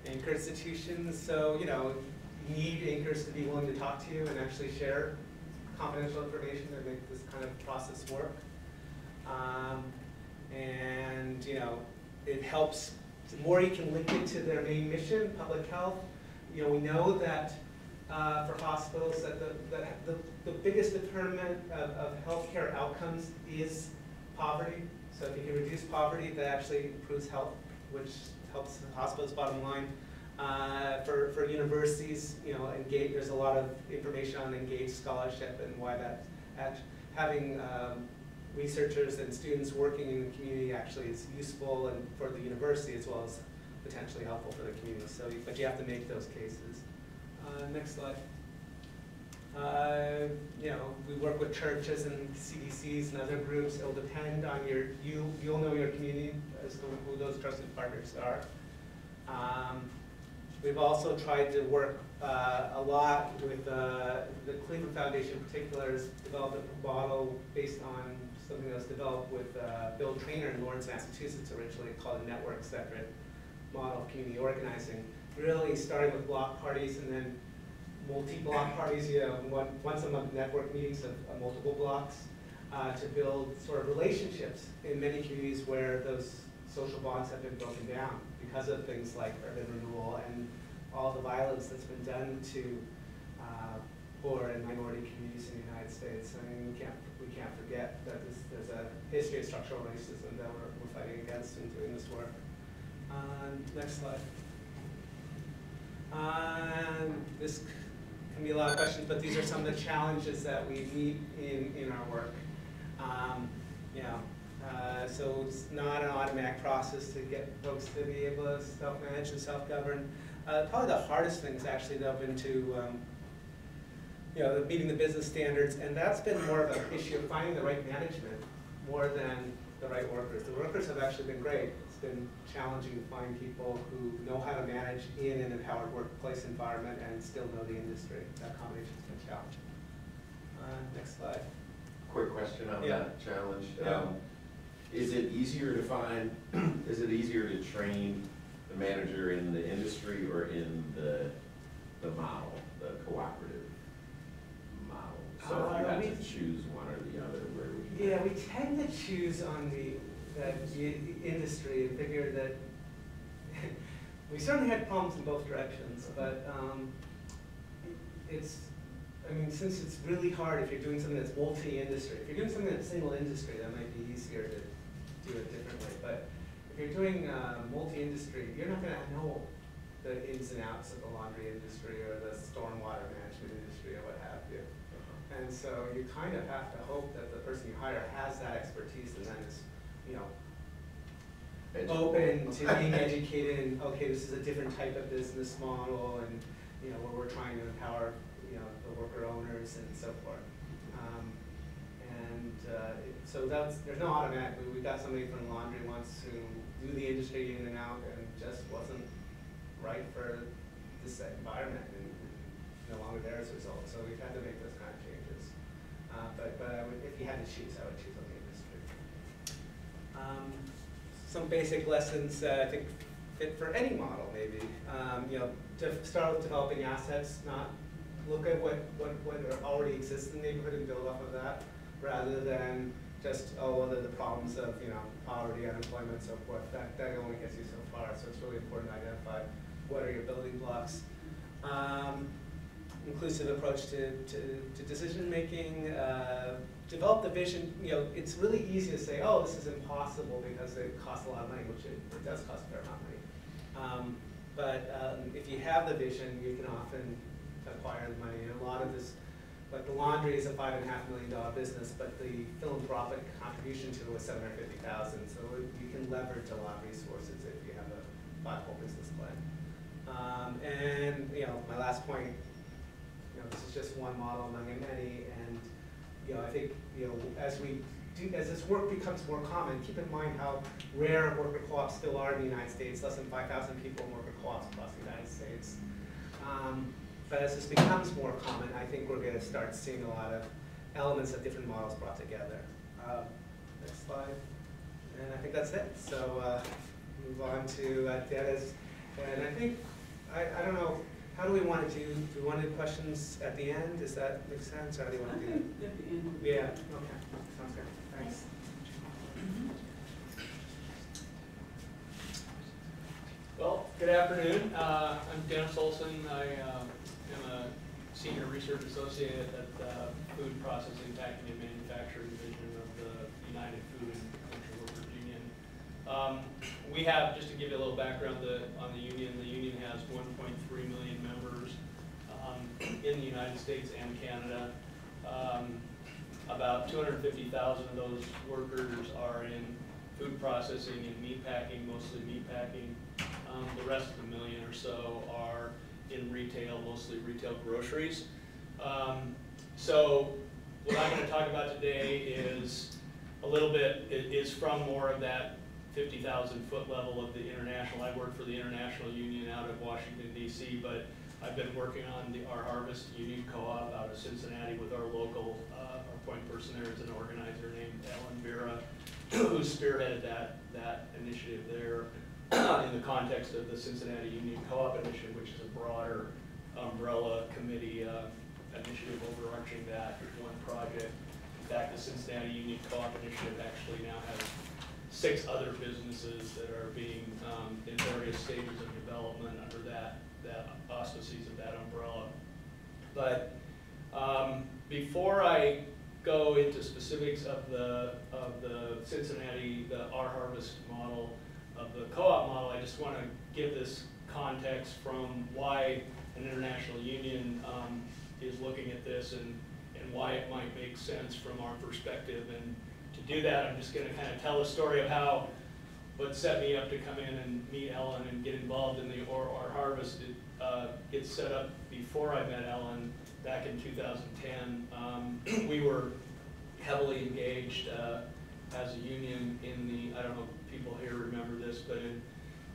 Anchor institutions, so, you know, you need anchors to be willing to talk to you and actually share confidential information to make this kind of process work. Um, and, you know, it helps, the more you can link it to their main mission, public health, you know, we know that uh, for hospitals that the, that the, the biggest determinant of, of healthcare outcomes is poverty. So if you can reduce poverty, that actually improves health, which helps the hospital's bottom line. Uh, for, for universities, you know, engage, there's a lot of information on engaged scholarship and why that, having um, researchers and students working in the community actually is useful and for the university as well as potentially helpful for the community. So, but you have to make those cases. Uh, next slide. Uh, you know, we work with churches and CDCs and other groups. It'll depend on your, you, you'll know your community as to who those trusted partners are. Um, we've also tried to work uh, a lot with uh, the Cleveland Foundation in particular has developed a model based on something that was developed with uh, Bill Traynor in Lawrence, Massachusetts originally called a network separate model of community organizing. Really starting with block parties and then multi-block parties, you know, once a month network meetings of, of multiple blocks, uh, to build sort of relationships in many communities where those social bonds have been broken down because of things like urban renewal and all the violence that's been done to uh, poor and minority communities in the United States. I mean, we can't, we can't forget that this, there's a history of structural racism that we're, we're fighting against in doing this work. Uh, next slide. And this can be a lot of questions, but these are some of the challenges that we meet in, in our work. Um, so it's not an automatic process to get folks to be able to self-manage and self-govern. Uh, probably the hardest things actually though have been to, um, you know, the meeting the business standards, and that's been more of an issue of finding the right management more than the right workers. The workers have actually been great. It's been challenging to find people who know how to manage in an empowered workplace environment and still know the industry. That combination's been challenging. Uh, next slide. Quick question on Yeah. that challenge. Yeah. Um, Is it easier to find, [CLEARS THROAT] is it easier to train the manager in the industry or in the, the model, the cooperative model? So if you Uh, had we- to choose one or the other, where would you? Yeah, we tend to choose on the, the industry and figure that, [LAUGHS] we certainly had problems in both directions, but, um, it's, I mean, since it's really hard if you're doing something that's multi-industry, if you're doing something that's single industry, that might be easier to do it differently, but if you're doing, uh, multi-industry, you're not gonna know the ins and outs of the laundry industry or the stormwater management industry or what have you. And so you kind of have to hope that the person you hire has that expertise and then is, you know, open to being educated in, okay, this is a different type of business model and, you know, where we're trying to empower, you know, the worker owners and so forth. Um, And, uh, so that's, there's no automatic, we, we got somebody from laundry once who knew the industry in and out and just wasn't right for this environment and no longer there as a result, so we've had to make those kind of changes. Uh, but, but would, if you had to choose, I would choose on the industry. Um, some basic lessons that I think fit for any model maybe. Um, you know, to start with developing assets, not look at what, what, what already exists in the neighborhood and build off of that, rather than just, oh, what are the problems of, you know, poverty, unemployment, so forth. That, that only gets you so far, so it's really important to identify what are your building blocks. Um, inclusive approach to, to, to decision-making, uh, develop the vision, you know, it's really easy to say, oh, this is impossible because it costs a lot of money, which it, it does cost a fair amount of money. Um, but, um, if you have the vision, you can often acquire the money, and a lot of this, like the laundry is a five and a half million dollar business, but the philanthropic contribution to it was seven hundred fifty thousand, so it- you can leverage a lot of resources if you have a viable business plan. Um, and, you know, my last point, you know, this is just one model among many, and, you know, I think, you know, as we do, as this work becomes more common, keep in mind how rare worker co-ops still are in the United States, less than five thousand people in worker co-ops across the United States. Um, but as this becomes more common, I think we're gonna start seeing a lot of elements of different models brought together. Um, Next slide, and I think that's it, so, uh, move on to uh, Dennis, and I think, I, I don't know, how do we wanna do, do we wanna do questions at the end, does that make sense, or do you wanna do that? At the end. Yeah, okay, sounds good, thanks. Well, good afternoon. Uh, I'm Dennis Olson. I um, am a senior research associate at the Food Processing, Packing, and Manufacturing Division of the United Food and Commercial Workers Union. Um, We have, just to give you a little background the- on the union, the union has 1.3 million members um, in the United States and Canada. Um, About 250,000 of those workers are in food processing and meat packing, mostly meat packing. Um, the rest of the million or so are in retail, mostly retail groceries. Um, so what I'm gonna talk about today is a little bit, is from more of that fifty thousand foot level of the international, I work for the International Union out of Washington DC, but I've been working on the, our Harvest Union Co-op out of Cincinnati with our local, uh, our point person there is an organizer named Ellen Vera, [CLEARS THROAT] who spearheaded that, that initiative there in the context of the Cincinnati Union Co-op Initiative, which is a broader umbrella committee initiative overarching that one project. In fact, the Cincinnati Union Co-op Initiative actually now has six other businesses that are being, um, in various stages of development under that, that auspices of that umbrella. But, um, before I go into specifics of the, of the Cincinnati, the Our Harvest model, of the co-op model, I just wanna give this context from why an international union, um, is looking at this and, and why it might make sense from our perspective. And to do that, I'm just gonna kind of tell a story of how, what set me up to come in and meet Ellen and get involved in the Our Harvest. It, uh, It set up before I met Ellen back in 2010. Um, We were heavily engaged uh, as a union in the, I don't know people here remember this, but in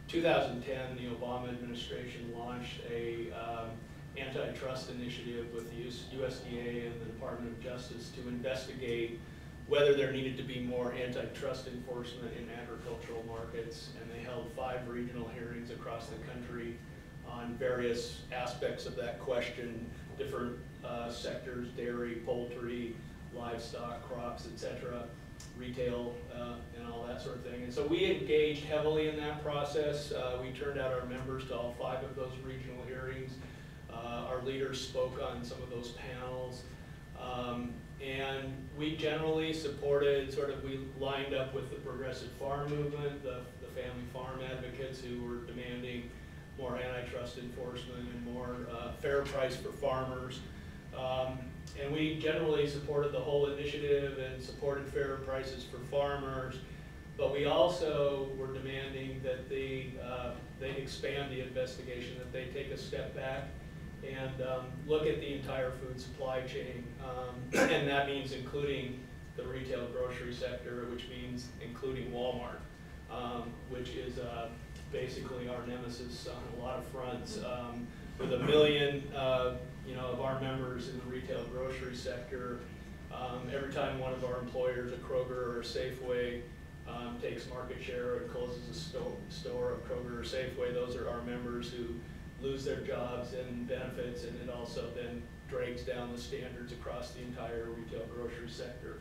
2010, the Obama administration launched a um, antitrust initiative with the US USDA and the Department of Justice to investigate whether there needed to be more antitrust enforcement in agricultural markets. And they held five regional hearings across the country on various aspects of that question, different uh, sectors, dairy, poultry, livestock, crops, et cetera, retail, uh, and all that sort of thing. And so we engaged heavily in that process. Uh, We turned out our members to all five of those regional hearings. Uh, Our leaders spoke on some of those panels. Um, And we generally supported, sort of, we lined up with the progressive farm movement, the, the family farm advocates who were demanding more antitrust enforcement and more uh, fair price for farmers. Um, And we generally supported the whole initiative and supported fair prices for farmers. But we also were demanding that they, uh, they expand the investigation, that they take a step back and um, look at the entire food supply chain. Um, And that means including the retail grocery sector, which means including Walmart, um, which is uh, basically our nemesis on a lot of fronts. Um, With a million, uh, you know, of our members in the retail grocery sector, um, every time one of our employers, a Kroger or a Safeway, um, takes market share or closes a sto- store, a Kroger or Safeway, those are our members who lose their jobs and benefits, and it also then drags down the standards across the entire retail grocery sector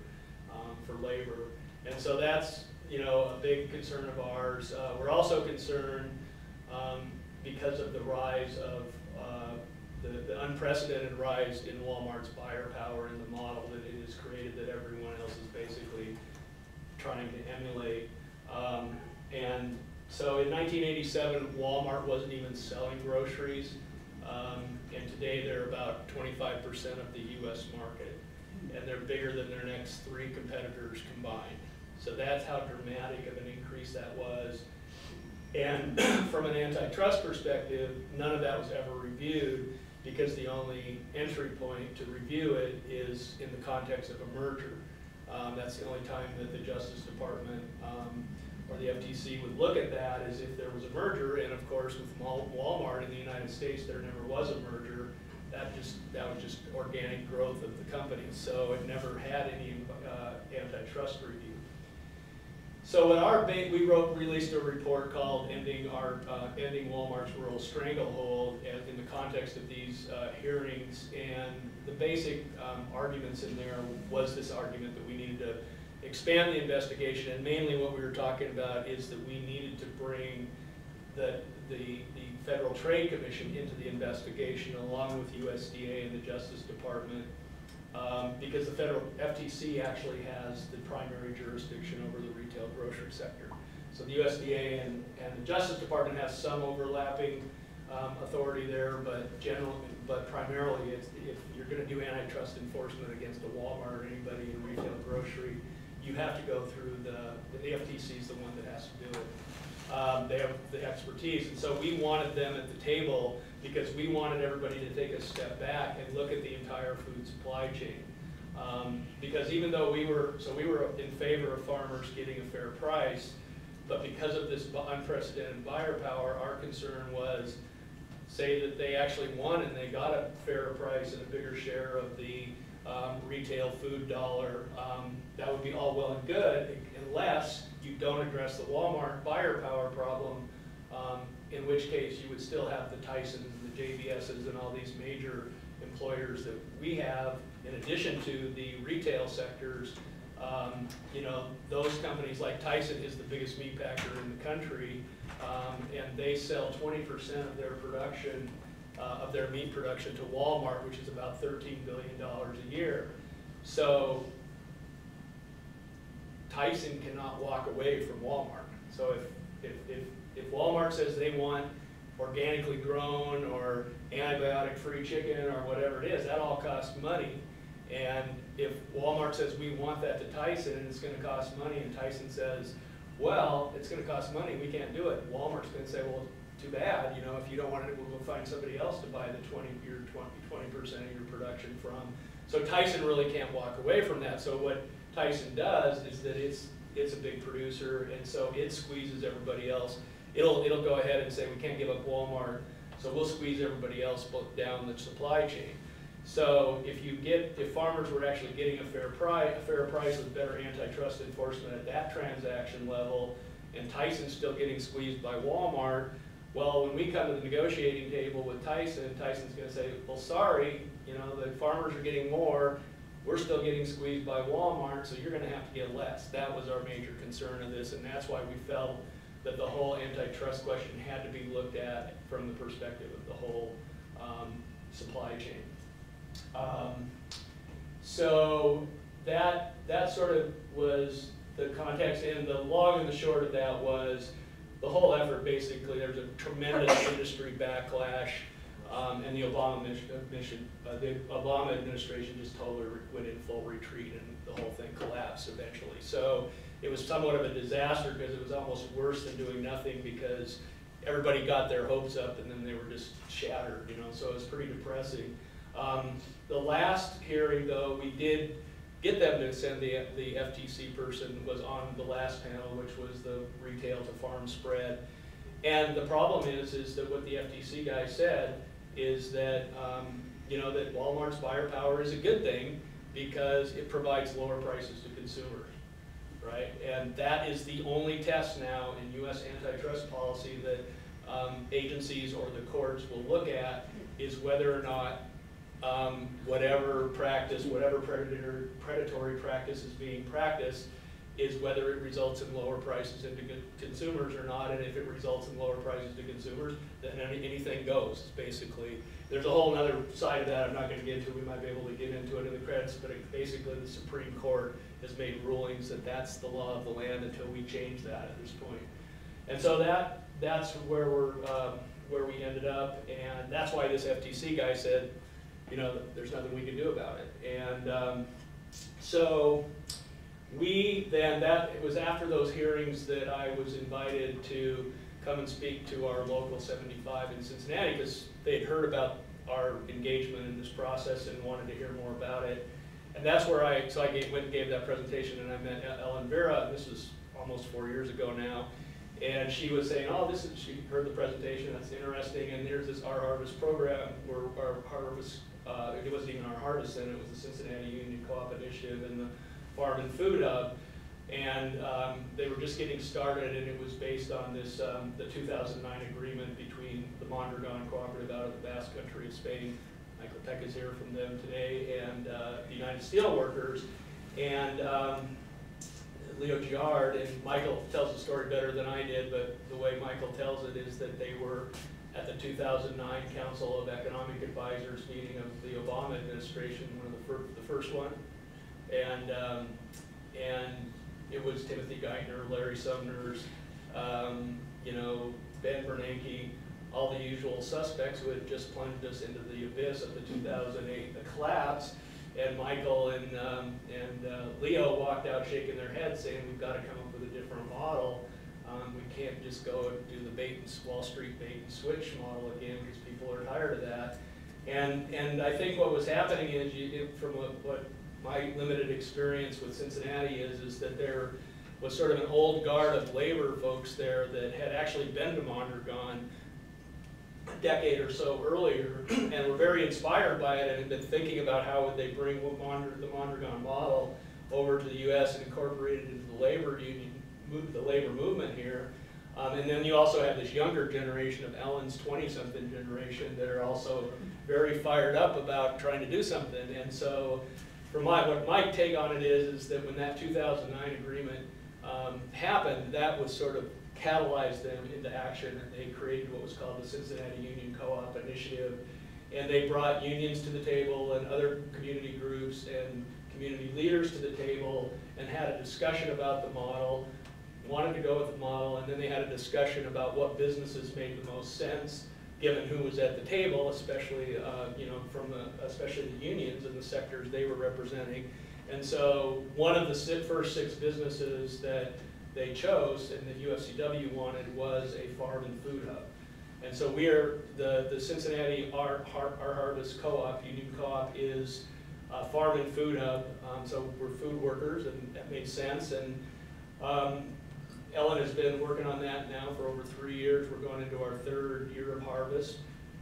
um, for labor. And so that's, you know, a big concern of ours. Uh, We're also concerned um, because of the rise of, uh, the the unprecedented rise in Walmart's buyer power and the model that it has created that everyone else is basically trying to emulate. Um, And so in 1987, Walmart wasn't even selling groceries, um, and today they're about 25% of the US market. And they're bigger than their next three competitors combined. So that's how dramatic of an increase that was. And [CLEARS THROAT] from an antitrust perspective, none of that was ever reviewed because the only entry point to review it is in the context of a merger. Um, that's the only time that the Justice Department, um, or the FTC would look at that is if there was a merger, and of course with Walmart in the United States, there never was a merger. That just, that was just organic growth of the company, so it never had any, uh, antitrust review. So in our, ba- we wrote, released a report called Ending Our, uh, Ending Walmart's Rural Stranglehold in the context of these uh, hearings. And the basic um, arguments in there was this argument that we needed to expand the investigation. And mainly what we were talking about is that we needed to bring the, the, the Federal Trade Commission into the investigation along with USDA and the Justice Department um, because the federal FTC actually has the primary jurisdiction over the retail grocery sector. So the USDA and, and the Justice Department have some overlapping um, authority there, but generally, but primarily, if you're gonna do antitrust enforcement against a Walmart or anybody in retail grocery, you have to go through the, the FTC is the one that has to do it. Um, they have the expertise, and so we wanted them at the table because we wanted everybody to take a step back and look at the entire food supply chain. Um, because even though we were, so we were in favor of farmers getting a fair price, but because of this unprecedented buyer power, our concern was, say that they actually won and they got a fairer price and a bigger share of the um, retail food dollar, um, that would be all well and good unless you don't address the Walmart buyer power problem, um, in which case you would still have the Tyson the JBSs and all these major employers that we have, in addition to the retail sectors, um, you know, those companies like Tyson is the biggest meat packer in the country, um, and they sell twenty percent of their production, uh, of their meat production to Walmart, which is about thirteen billion dollars a year. So Tyson cannot walk away from Walmart. So if, if, if, if Walmart says they want organically grown or antibiotic-free chicken or whatever it is, that all costs money. And if Walmart says, we want that to Tyson and it's gonna cost money, and Tyson says, well, it's gonna cost money, we can't do it. Walmart's gonna say, well, too bad, you know, if you don't want it, we'll go find somebody else to buy the twenty, your twenty, percent of your production from. So Tyson really can't walk away from that. So what Tyson does is that it's, it's a big producer, and so it squeezes everybody else. It'll, it'll go ahead and say, we can't give up Walmart, so we'll squeeze everybody else down the supply chain. So if you get, if farmers were actually getting a fair price, a fair price with better antitrust enforcement at that transaction level, and Tyson's still getting squeezed by Walmart, well, when we come to the negotiating table with Tyson, Tyson's gonna say, well, sorry, you know, the farmers are getting more, we're still getting squeezed by Walmart, so you're gonna have to get less. That was our major concern of this, and that's why we felt that the whole antitrust question had to be looked at from the perspective of the whole um, supply chain. Um, so that, that sort of was the context, and the long and the short of that was the whole effort basically, there was a tremendous [COUGHS] industry backlash, um, and the Obama mission, mission uh, the Obama administration just totally went in full retreat, and the whole thing collapsed eventually. So it was somewhat of a disaster because it was almost worse than doing nothing because everybody got their hopes up and then they were just shattered, you know. So it was pretty depressing. Um, the last hearing, though, we did get them to send the, the FTC person was on the last panel, which was the retail to farm spread. And the problem is, is that what the FTC guy said is that, um, you know, that Walmart's buyer power is a good thing because it provides lower prices to consumers, right? And that is the only test now in U.S. antitrust policy that um, agencies or the courts will look at is whether or not um, whatever practice, whatever predator, predatory practice is being practiced, is whether it results in lower prices to consumers or not, and if it results in lower prices to consumers, then any, anything goes, basically. There's a whole other side of that I'm not going to get into, we might be able to get into it in the credits, but it, basically the Supreme Court has made rulings that that's the law of the land until we change that at this point. And so that, that's where we're, um, where we ended up, and that's why this FTC guy said, you know, there's nothing we can do about it. And um, so we then, that, it was after those hearings that I was invited to come and speak to our local 75 in Cincinnati because they'd heard about our engagement in this process and wanted to hear more about it. And that's where I, so I gave, went and gave that presentation and I met Ellen Vera, this was almost four years ago now, and she was saying, oh, this is, she heard the presentation, that's interesting, and here's this Our Harvest program, where our Harvest uh, it wasn't even our Harvest Center, it was the Cincinnati Union Co-op Initiative and the Farm and Food Hub. And um, they were just getting started and it was based on this, um, the 2009 agreement between the Mondragon Cooperative out of the Basque Country of Spain. Peck is here from them today and uh, the United Steelworkers. And um, Leo Gerard, and Michael tells the story better than I did, but the way Michael tells it is that they were at the 2009 Council of Economic Advisors meeting of the Obama administration, one of the, fir the first one. And, um, and it was Timothy Geithner, Larry Summers, um, you know, Ben Bernanke, all the usual suspects who had just plunged us into the abyss of the 2008 collapse. And Michael and, um, and uh, Leo walked out shaking their heads saying, we've got to come up with a different model. Um, we can't just go and do the bait and Wall Street bait and switch model again because people are tired of that. And and I think what was happening is, you, from what, what my limited experience with Cincinnati is, is that there was sort of an old guard of labor folks there that had actually been to Mondragon a decade or so earlier [CLEARS THROAT] and were very inspired by it and had been thinking about how would they bring the Mondragon model over to the U.S. and incorporate it into the labor union the labor movement here. Um, and then you also have this younger generation of Ellen's twenty-something generation that are also very fired up about trying to do something. And so, for my, what my take on it is, is that when that two thousand nine agreement, um, happened, that was sort of catalyzed them into action. And they created what was called the Cincinnati Union Co-op Initiative. And they brought unions to the table and other community groups and community leaders to the table and had a discussion about the model, wanted to go with the model, and then they had a discussion about what businesses made the most sense, given who was at the table, especially, uh, you know, from the, especially the unions and the sectors they were representing. And so one of the first six businesses that they chose and that UFCW wanted was a farm and food hub. And so we are, the, the Cincinnati Our, Our Harvest Co-op, Union Co-op is a farm and food hub. Um, so we're food workers and that made sense. And, um, Ellen has been working on that now for over three years. We're going into our third year of harvest.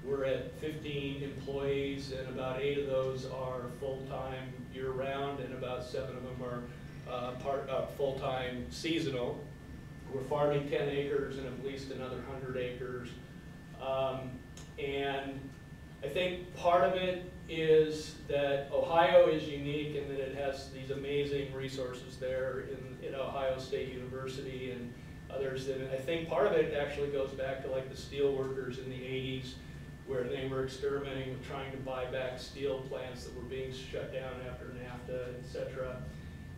We're at fifteen employees and about eight of those are full-time year-round and about seven of them are, uh, part, uh, full-time seasonal. We're farming ten acres and at least another hundred acres. Um, and I think part of it is that Ohio is unique in that it has these amazing resources there in, in Ohio State University and others. And I think part of it actually goes back to like the steel workers in the eighties where they were experimenting with trying to buy back steel plants that were being shut down after NAFTA, et cetera.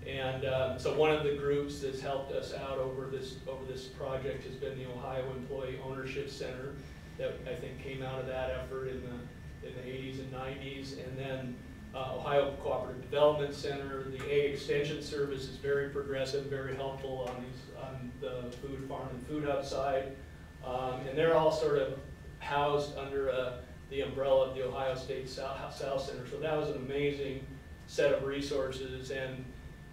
And um, so one of the groups that's helped us out over this, over this project has been the Ohio Employee Ownership Center that I think came out of that effort in the, in the eighties and nineties. And then uh, Ohio Cooperative Development Center, the Ag Extension Service is very progressive, very helpful on these, on the food farm and food hub side. Um, and they're all sort of housed under uh, the umbrella of the Ohio State South, South Center. So that was an amazing set of resources. And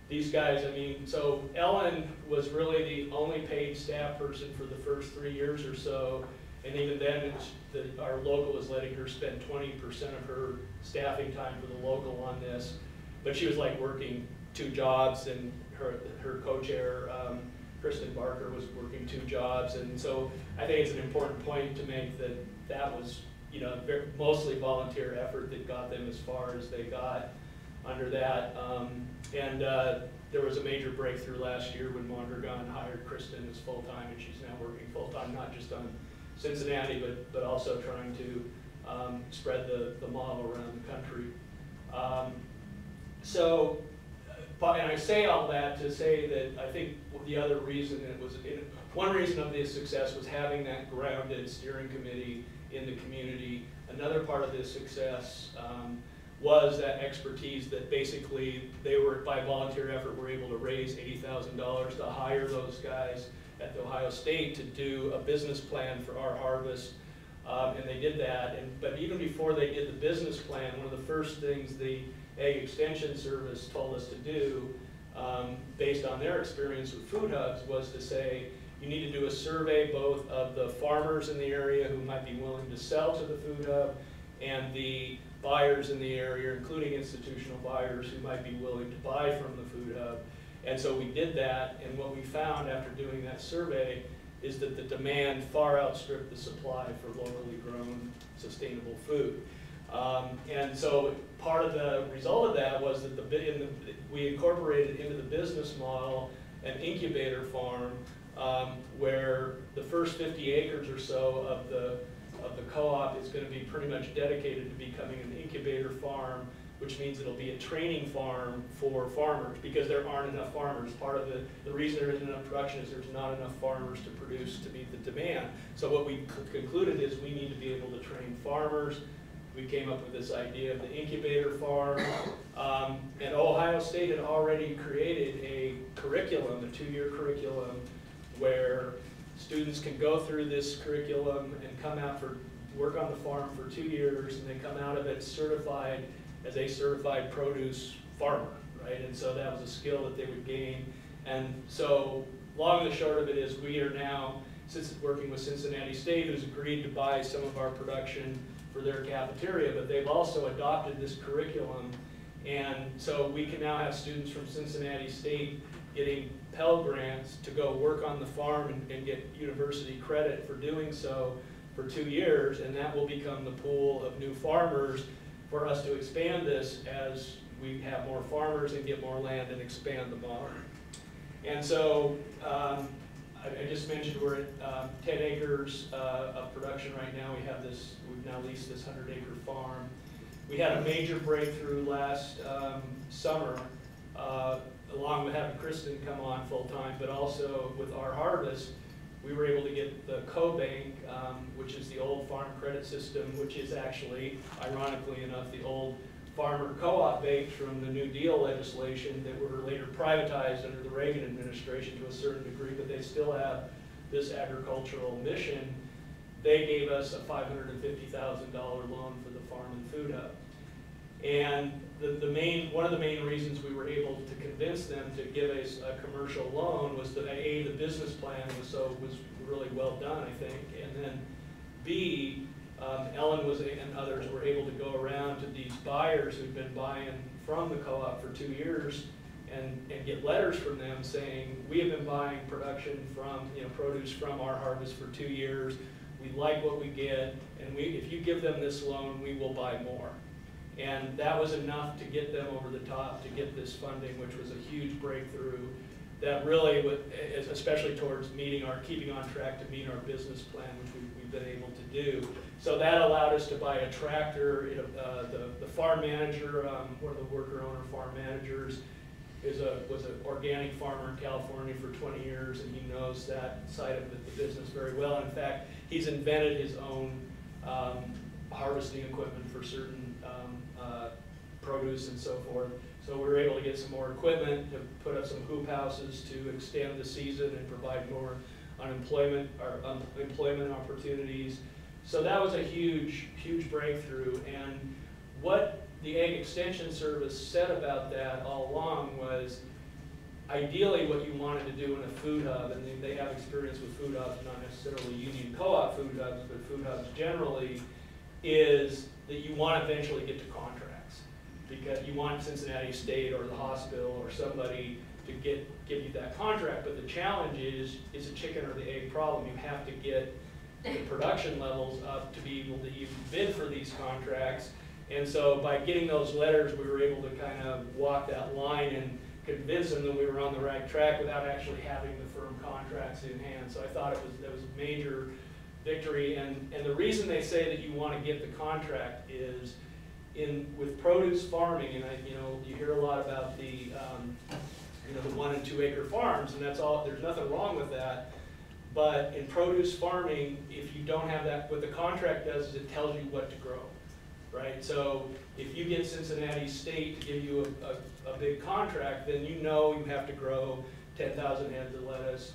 these guys, I mean, so Ellen was really the only paid staff person for the first three years or so. And even then, the, our local was letting her spend twenty percent of her staffing time for the local on this. But she was like working two jobs and her, her co-chair, um, Kristen Barker was working two jobs. And so I think it's an important point to make that that was, you know, mostly volunteer effort that got them as far as they got under that. Um, and, uh, there was a major breakthrough last year when Mondragon hired Kristen as full-time and she's now working full-time, not just on Cincinnati, but, but also trying to, um, spread the, the model around the country. Um, so, uh, and I say all that to say that I think the other reason it was, it, one reason of the success was having that grounded steering committee in the community. Another part of the success, um, was that expertise that basically they were, by volunteer effort, were able to raise eighty thousand dollars to hire those guys at the Ohio State to do a business plan for our harvest. Um, and they did that, and, but even before they did the business plan, one of the first things the Ag Extension Service told us to do, um, based on their experience with food hubs, was to say, you need to do a survey both of the farmers in the area who might be willing to sell to the food hub, and the buyers in the area, including institutional buyers who might be willing to buy from the food hub. And so we did that, and what we found after doing that survey is that the demand far outstripped the supply for locally grown sustainable food. Um, and so part of the result of that was that the, in the, we incorporated into the business model an incubator farm um, where the first 50 acres or so of the of the co-op is going to be pretty much dedicated to becoming an incubator farm, which means it'll be a training farm for farmers because there aren't enough farmers. Part of the, the reason there isn't enough production is there's not enough farmers to produce to meet the demand. So what we concluded is we need to be able to train farmers. We came up with this idea of the incubator farm. Um, and Ohio State had already created a curriculum, a two-year curriculum, where students can go through this curriculum and come out for, work on the farm for two years, and they come out of it certified as a certified produce farmer, right? And so that was a skill that they would gain. And so, long and the short of it is, we are now, since working with Cincinnati State, who's agreed to buy some of our production for their cafeteria, but they've also adopted this curriculum. And so we can now have students from Cincinnati State getting Pell Grants to go work on the farm and, and get university credit for doing so for two years, and that will become the pool of new farmers for us to expand this as we have more farmers and get more land and expand the barn. And so, um, I, I just mentioned we're at, um, ten acres, uh, of production right now. We have this, we've now leased this hundred acre farm. We had a major breakthrough last, um, summer, uh, along with having Kristen come on full-time, but also with our harvest, we were able to get the CoBank, um, which is the old farm credit system, which is actually, ironically enough, the old farmer co-op banks from the New Deal legislation that were later privatized under the Reagan administration to a certain degree, but they still have this agricultural mission. They gave us a five hundred and fifty thousand dollar loan for the farm and food hub. And the, the main, one of the main reasons we were able to convince them to give us a commercial loan was that A, the business plan was so, was really well done, I think, and then B, um, Ellen was, and others were able to go around to these buyers who'd been buying from the co-op for two years and, and get letters from them saying, we have been buying production from, you know, produce from our harvest for two years, we like what we get, and we, if you give them this loan, we will buy more. And that was enough to get them over the top, to get this funding, which was a huge breakthrough that really, especially towards meeting our, keeping on track to meet our business plan, which we- we've been able to do. So that allowed us to buy a tractor, It, uh, the, the farm manager, um, one of the worker owner farm managers, is a, was an organic farmer in California for twenty years, and he knows that side of the, the business very well. In fact, he's invented his own, um, harvesting equipment for certain, um, uh, produce and so forth. So we were able to get some more equipment, to put up some hoop houses to extend the season and provide more unemployment, or employment opportunities. So that was a huge, huge breakthrough, and what the Ag Extension Service said about that all along was, ideally what you wanted to do in a food hub, and they, they have experience with food hubs, not necessarily union co-op food hubs, but food hubs generally, is that you want to eventually get to contracts. Because you want Cincinnati State or the hospital or somebody to get, give you that contract, but the challenge is, is a chicken or the egg problem. You have to get the production levels up to be able to even bid for these contracts. And so by getting those letters, we were able to kind of walk that line and convince them that we were on the right track without actually having the firm contracts in hand. So I thought it was, that was a major victory. And, and the reason they say that you want to get the contract is in, with produce farming, and I, you know, you hear a lot about the, um, you know, the one and two acre farms, and that's all, there's nothing wrong with that. But in produce farming, if you don't have that, what the contract does is it tells you what to grow, right? So if you get Cincinnati State to give you a, a, a big contract, then you know you have to grow ten thousand heads of lettuce,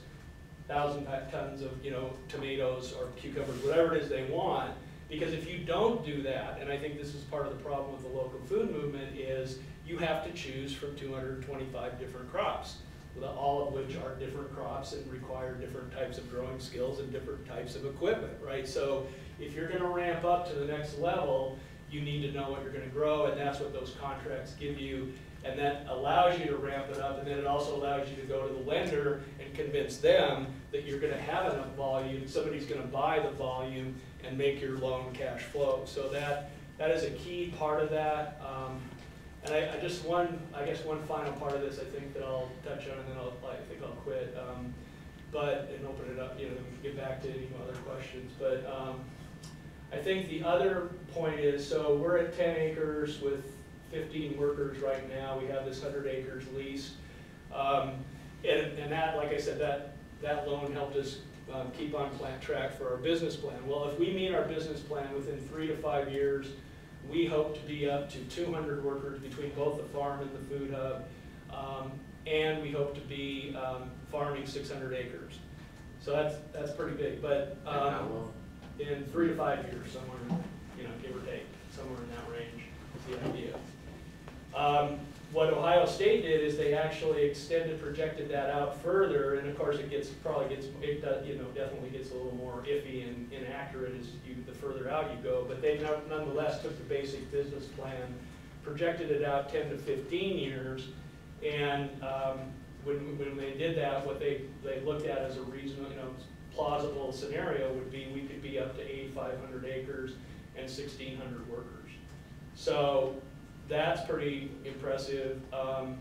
thousand tons of, you know, tomatoes or cucumbers, whatever it is they want. Because if you don't do that, and I think this is part of the problem with the local food movement, is you have to choose from two hundred and twenty-five different crops all of which are different crops and require different types of growing skills and different types of equipment, right? So if you're gonna ramp up to the next level, you need to know what you're gonna grow, and that's what those contracts give you. And that allows you to ramp it up, and then it also allows you to go to the lender and convince them that you're gonna have enough volume, somebody's gonna buy the volume and make your loan cash flow. So that, that is a key part of that. Um, and I, I just one, I guess one final part of this I think that I'll touch on and then I'll, I think I'll quit. Um, but, and open it up, you know, get back to any other questions. But, um, I think the other point is, so we're at ten acres with fifteen workers right now. We have this hundred acres lease. Um, and, and that, like I said, that, that loan helped us, um, keep on track for our business plan. Well, if we meet our business plan within three to five years, we hope to be up to two hundred workers between both the farm and the food hub. Um, and we hope to be, um, farming six hundred acres. So that's, that's pretty big, but, um, in three to five years, somewhere, you know, give or take, somewhere in that range is the idea. What Ohio State did is they actually extended, projected that out further, and of course it gets, probably gets, it does, you know, definitely gets a little more iffy and inaccurate as you, the further out you go, but they nonetheless took the basic business plan, projected it out ten to fifteen years, and, um, when, when they did that, what they, they looked at as a reasonable, you know, plausible scenario would be we could be up to eighty-five hundred acres and sixteen hundred workers. So that's pretty impressive. Um,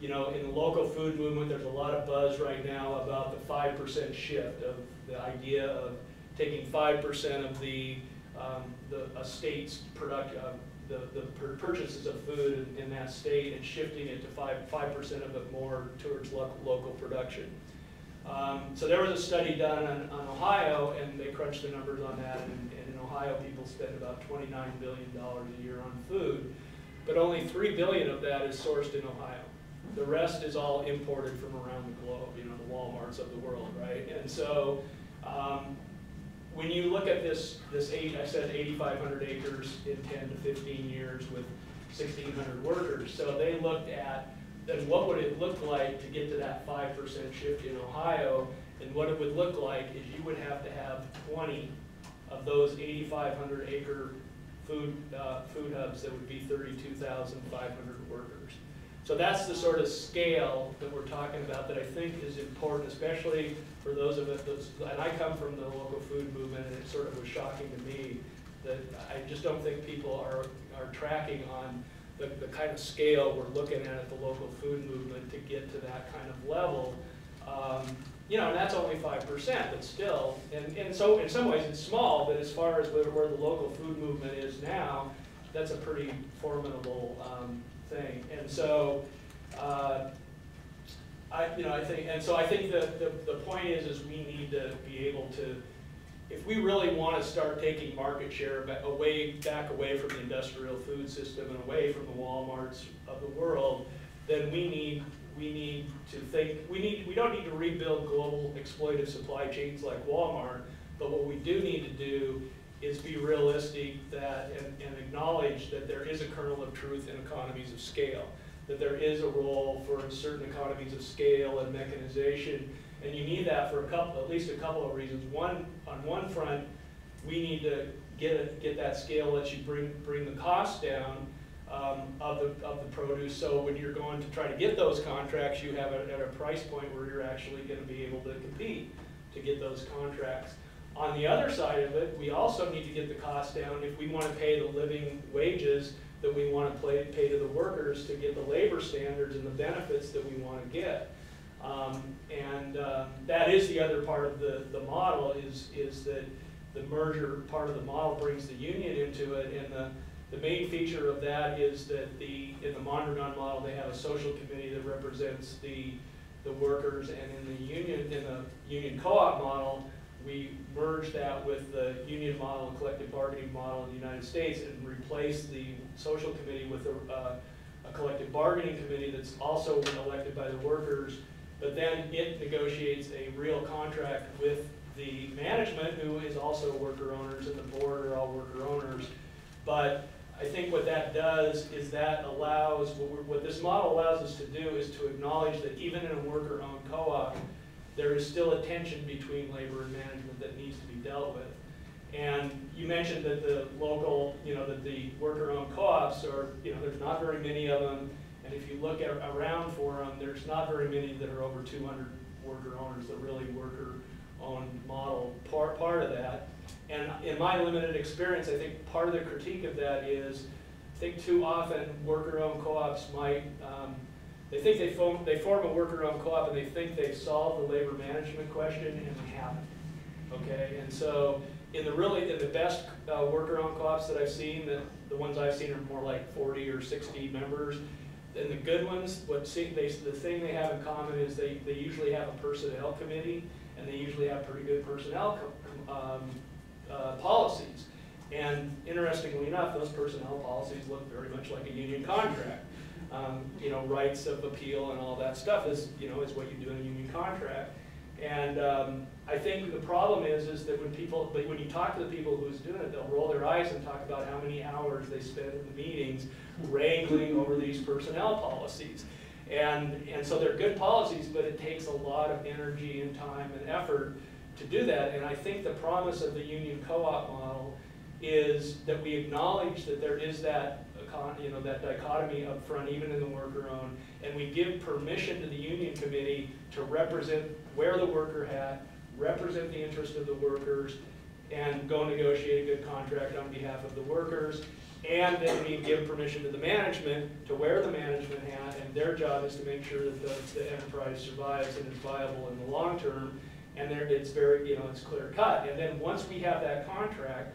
you know, in the local food movement, there's a lot of buzz right now about the five percent shift of the idea of taking five percent of the, um, the, a state's product, uh, the, the pur- purchases of food in, in that state and shifting it to five, five percent of it more towards lo- local production. Um, so there was a study done on, on Ohio, and they crunched the numbers on that, and, Ohio, people spend about twenty-nine billion dollars a year on food, but only three billion of that is sourced in Ohio. The rest is all imported from around the globe, you know, the Walmarts of the world, right? And so, um, when you look at this, this eight, I said eighty-five hundred acres in ten to fifteen years with sixteen hundred workers, so they looked at, then what would it look like to get to that five percent shift in Ohio? And what it would look like is you would have to have twenty of those eighty-five hundred acre food, uh, food hubs that would be thirty-two thousand five hundred workers. So that's the sort of scale that we're talking about that I think is important, especially for those of us, and I come from the local food movement, and it sort of was shocking to me that I just don't think people are, are tracking on the, the kind of scale we're looking at at the local food movement to get to that kind of level. Um, You know, and that's only five percent, but still, and, and so in some ways it's small, but as far as where, where the local food movement is now, that's a pretty formidable, um, thing. And so, uh, I, you know, I think, and so I think that the, the point is, is we need to be able to, if we really want to start taking market share away, back away from the industrial food system and away from the Walmarts of the world, then we need, we need to think, we need, we don't need to rebuild global exploitive supply chains like Walmart, but what we do need to do is be realistic that, and, and acknowledge that there is a kernel of truth in economies of scale. That there is a role for certain economies of scale and mechanization, and you need that for a couple, at least a couple of reasons. One, on one front, we need to get it, get that scale, lets you bring, bring the cost down, um, of the, of the produce, so when you're going to try to get those contracts, you have it at a price point where you're actually gonna be able to compete to get those contracts. On the other side of it, we also need to get the cost down if we wanna pay the living wages that we wanna pay, pay to the workers to get the labor standards and the benefits that we wanna get. Um, and, uh, that is the other part of the, the model is, is that the merger part of the model brings the union into it, and the, the main feature of that is that the, in the Mondragon model, they have a social committee that represents the, the workers, and in the union, in the union co-op model, we merged that with the union model and collective bargaining model in the United States and replaced the social committee with a, uh, a collective bargaining committee that's also been elected by the workers, but then it negotiates a real contract with the management, who is also worker owners, and the board are all worker owners. But I think what that does is that allows, what, what this model allows us to do is to acknowledge that even in a worker-owned co-op, there is still a tension between labor and management that needs to be dealt with. And you mentioned that the local, you know, that the worker-owned co-ops are, you know, there's not very many of them. And if you look at, around for them, there's not very many that are over two hundred worker owners, the really worker-owned model, part, part of that. And in my limited experience, I think part of the critique of that is, I think too often worker-owned co-ops might, um, they think they form, they form a worker-owned co-op and they think they've solved the labor management question and they haven't. Okay, and so in the really, in the best uh, worker-owned co-ops that I've seen, the, the ones I've seen are more like forty or sixty members. And the good ones, what see, they, the thing they have in common is they, they usually have a personnel committee and they usually have pretty good personnel um, uh, policies. And interestingly enough, those personnel policies look very much like a union contract. Um, you know, rights of appeal and all that stuff is, you know, is what you do in a union contract. And um, I think the problem is, is that when people, but when you talk to the people who's doing it, they'll roll their eyes and talk about how many hours they spend in the meetings wrangling over these personnel policies. And, and so they're good policies, but it takes a lot of energy and time and effort to do that. And I think the promise of the union co-op model is that we acknowledge that there is that you know, that dichotomy up front, even in the worker-owned. And we give permission to the union committee to represent, wear the worker hat, represent the interest of the workers, and go negotiate a good contract on behalf of the workers. And then we give permission to the management to wear the management hat, and their job is to make sure that the, the enterprise survives and is viable in the long term. And there, it's very, you know, it's clear cut. And then once we have that contract,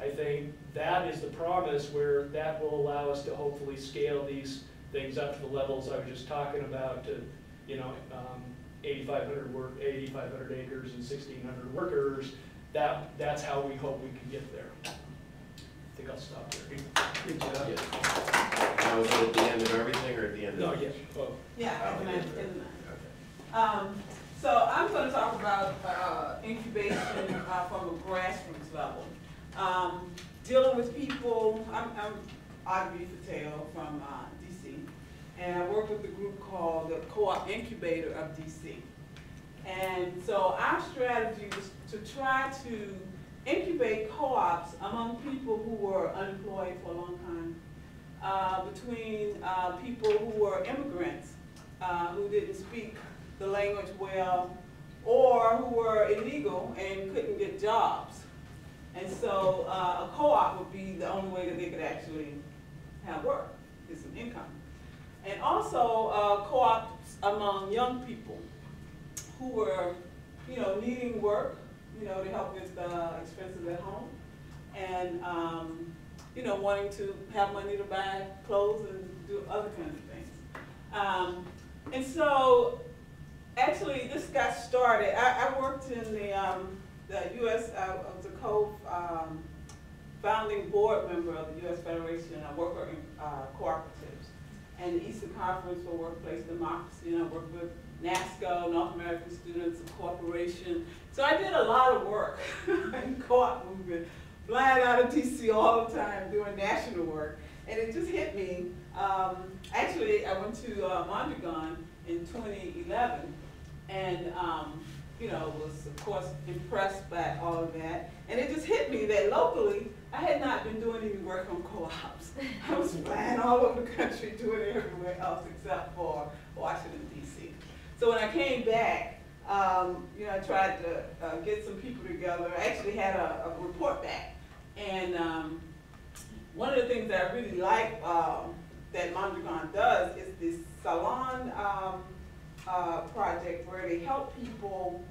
I think that is the promise where that will allow us to hopefully scale these things up to the levels I was just talking about to, you know, um, eighty-five hundred work, eighty-five hundred acres and sixteen hundred workers. That, that's how we hope we can get there. I think I'll stop there. Good job. Now, is it at the end of everything or at the end of? No, yes, oh, Yeah, Oh, at the yeah. end, at. Um, so I'm gonna talk about, uh, incubation, uh, from a grassroots level. Um, dealing with people, I'm, I'm Ajowa Ifateyo from, uh, DC, and I work with a group called the Co-op Incubator of DC. And so our strategy was to try to incubate co-ops among people who were unemployed for a long time, uh, between, uh, people who were immigrants, uh, who didn't speak the language well, or who were illegal and couldn't get jobs. And so uh, a co-op would be the only way that they could actually have work, get some income. And also uh, co-ops among young people who were, you know, needing work, you know, to help with the expenses at home, and um, you know, wanting to have money to buy clothes and do other kinds of things. Um, and so, actually, this got started. I, I worked in the um, the U.S. I was a co um, founding board member of the U.S. Federation of Worker uh, Cooperatives and the Eastern Conference for Workplace Democracy. And I worked with NASCO, North American Students of Cooperation. So I did a lot of work [LAUGHS] in co-op movement, flying out of DC all the time doing national work. And it just hit me. Um, actually, I went to uh, Mondragon in 2011 and um, you know, was of course impressed by all of that. And it just hit me that locally, I had not been doing any work on co-ops. [LAUGHS] I was flying all over the country, doing it everywhere else except for Washington DC. So when I came back, um, you know, I tried to uh, get some people together. I actually had a, a report back. And um, one of the things that I really like um, that Mondragon does is this Saiolan um, uh, project where they help people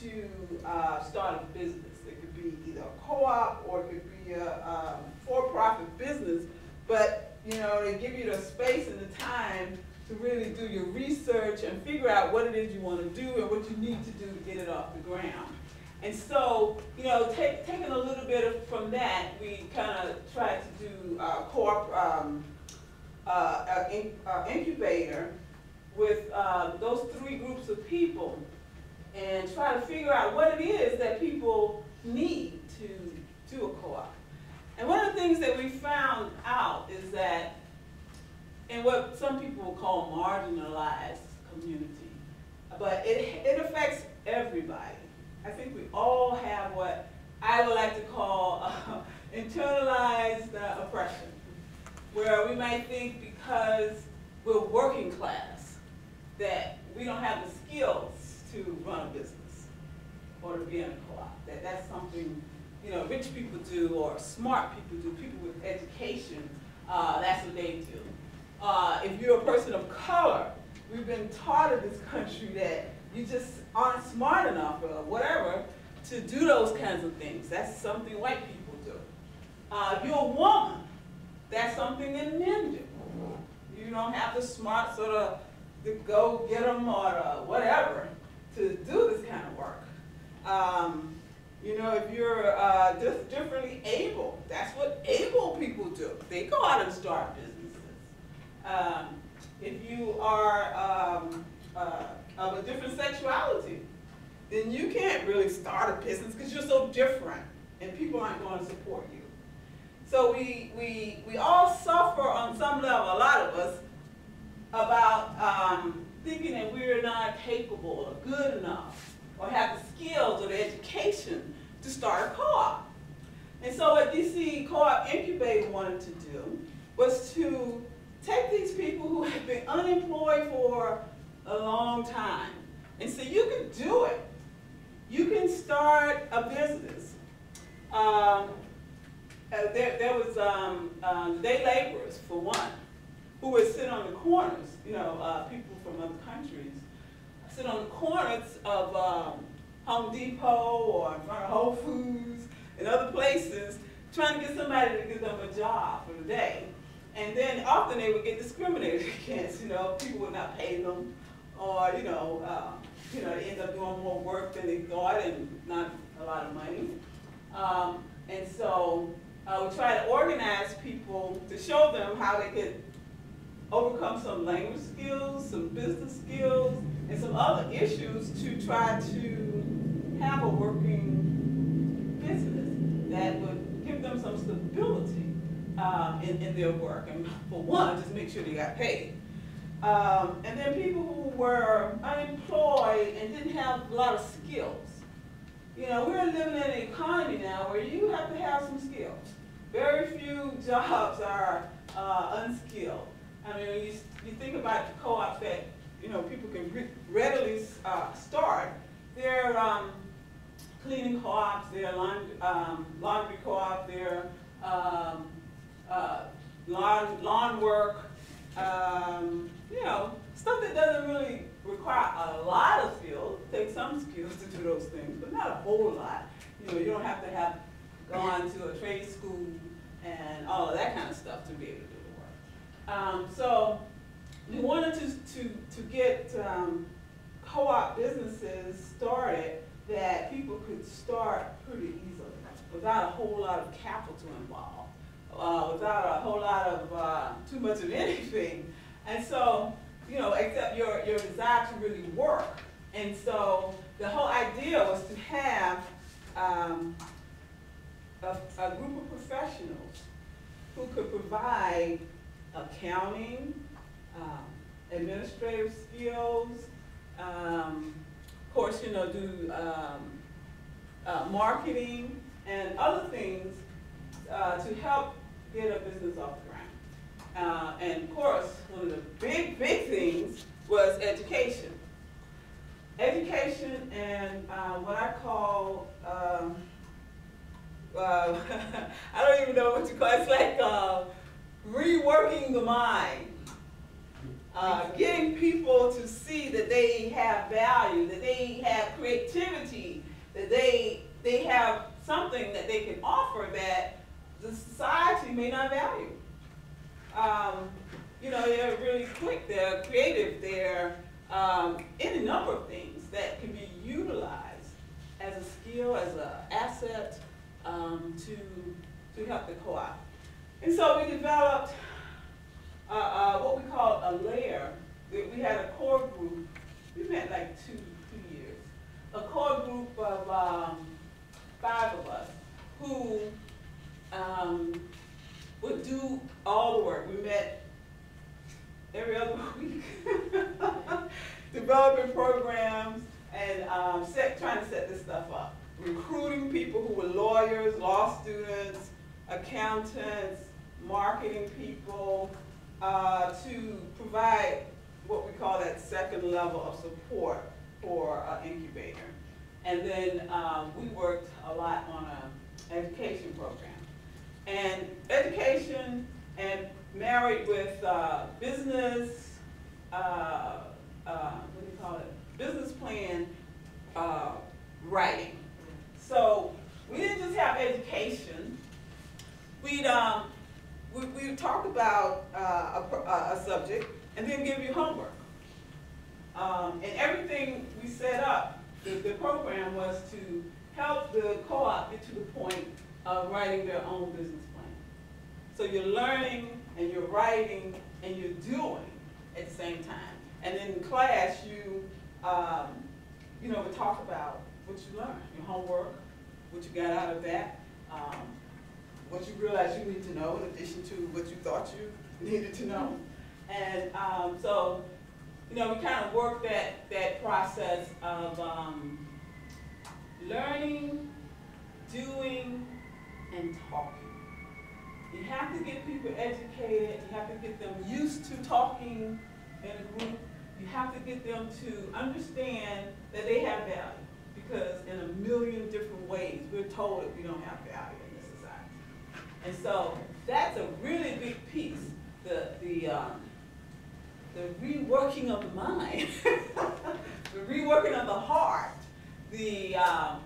to uh, start a business. It could be either a co-op or it could be a um, for-profit business, but you know they give you the space and the time to really do your research and figure out what it is you want to do and what you need to do to get it off the ground. And so, you know, take, taking a little bit of, from that, we kind of tried to do uh, co-op um, uh, uh, uh, incubator with uh, those three groups of people and try to figure out what it is that people need to do a co-op. And one of the things that we found out is that in what some people will call marginalized community, but it, it affects everybody. I think we all have what I would like to call uh, internalized uh, oppression, where we might think because we're working class that we don't have the skills to run a business or to be in a co-op. That that's something you know rich people do or smart people do. People with education, uh, that's what they do. Uh, if you're a person of color, we've been taught in this country that you just aren't smart enough or whatever to do those kinds of things. That's something white people do. Uh, if you're a woman, that's something that men do. You don't have the smart sort of to go get them or uh, whatever to do this kind of work. Um, you know, if you're uh, just differently able, that's what able people do. They go out and start businesses. Um, if you are um, uh, of a different sexuality, then you can't really start a business because you're so different and people aren't going to support you. So we, we, we all suffer on some level, a lot of us, about um, thinking that we're not capable or good enough or have the skills or the education to start a co-op. And so what DC Co-op Incubator wanted to do was to take these people who have been unemployed for a long time and say, you can do it. You can start a business. Um, uh, there, there was um, um, day laborers, for one, who would sit on the corners, you know, uh, people from other countries, sit on the corners of um, Home Depot or in front of Whole Foods and other places, trying to get somebody to give them a job for the day. And then often they would get discriminated [LAUGHS] against, you know, people would not pay them, or, you know, uh, you know, they end up doing more work than they thought and not a lot of money. Um, and so I would try to organize people to show them how they could overcome some language skills, some business skills, and some other issues to try to have a working business that would give them some stability um, in, in their work. And for one, just make sure they got paid. Um, and then people who were unemployed and didn't have a lot of skills. You know, we're living in an economy now where you have to have some skills. Very few jobs are uh, unskilled. I mean, you, you think about the co-ops that, you know, people can re readily uh, start. They're um, cleaning co-ops, they're laundry, um, laundry co-op, they're um, uh, lawn, lawn work, um, you know, stuff that doesn't really require a lot of skills. Take some skills to do those things, but not a whole lot. You know, you don't have to have gone to a trade school and all of that kind of stuff to be able to do. Um, so we wanted to, to, to get um, co-op businesses started that people could start pretty easily without a whole lot of capital involved, uh, without a whole lot of uh, too much of [LAUGHS] anything. And so, you know, except your, your desire to really work. And so the whole idea was to have um, a, a group of professionals who could provide accounting, um, administrative skills, um, of course, you know, do um, uh, marketing and other things uh, to help get a business off the ground. Uh, and of course, one of the big, big things was education. Education and uh, what I call um, uh, [LAUGHS] I don't even know what you call it. It's like uh, reworking the mind. Uh, getting people to see that they have value, that they have creativity, that they, they have something that they can offer that the society may not value. Um, you know, they're really quick, they're creative, they're um, any number of things that can be utilized as a skill, as an asset, um, to, to help the co-op. And so we developed uh, uh, what we call a layer. We, we had a core group. We met like two, two years. A core group of um, five of us who um, would do all the work. We met every other [LAUGHS] week, [LAUGHS] developing programs and um, set, trying to set this stuff up recruiting people who were lawyers, law students, accountants, marketing people, uh, to provide what we call that second level of support for uh, incubator. And then um, we worked a lot on an education program. And education and married with uh, business, uh, uh, what do you call it, business plan uh, writing. So we didn't just have education. We'd, um, we, we talk about uh, a, a, subject and then give you homework. Um, and everything we set up, the, the program was to help the co-op get to the point of writing their own business plan. So you're learning and you're writing and you're doing at the same time. And in class, you, um, you know, we talk about what you learned, your homework, what you got out of that, um, what you realize you need to know in addition to what you thought you needed to know. And um, so, you know, we kind of work that, that process of um, learning, doing, and talking. You have to get people educated, you have to get them used to talking in a group. You have to get them to understand that they have value. Because in a million different ways, we're told that we don't have value. And so that's a really big piece, the, the, um, the reworking of the mind, [LAUGHS] the reworking of the heart, the, um,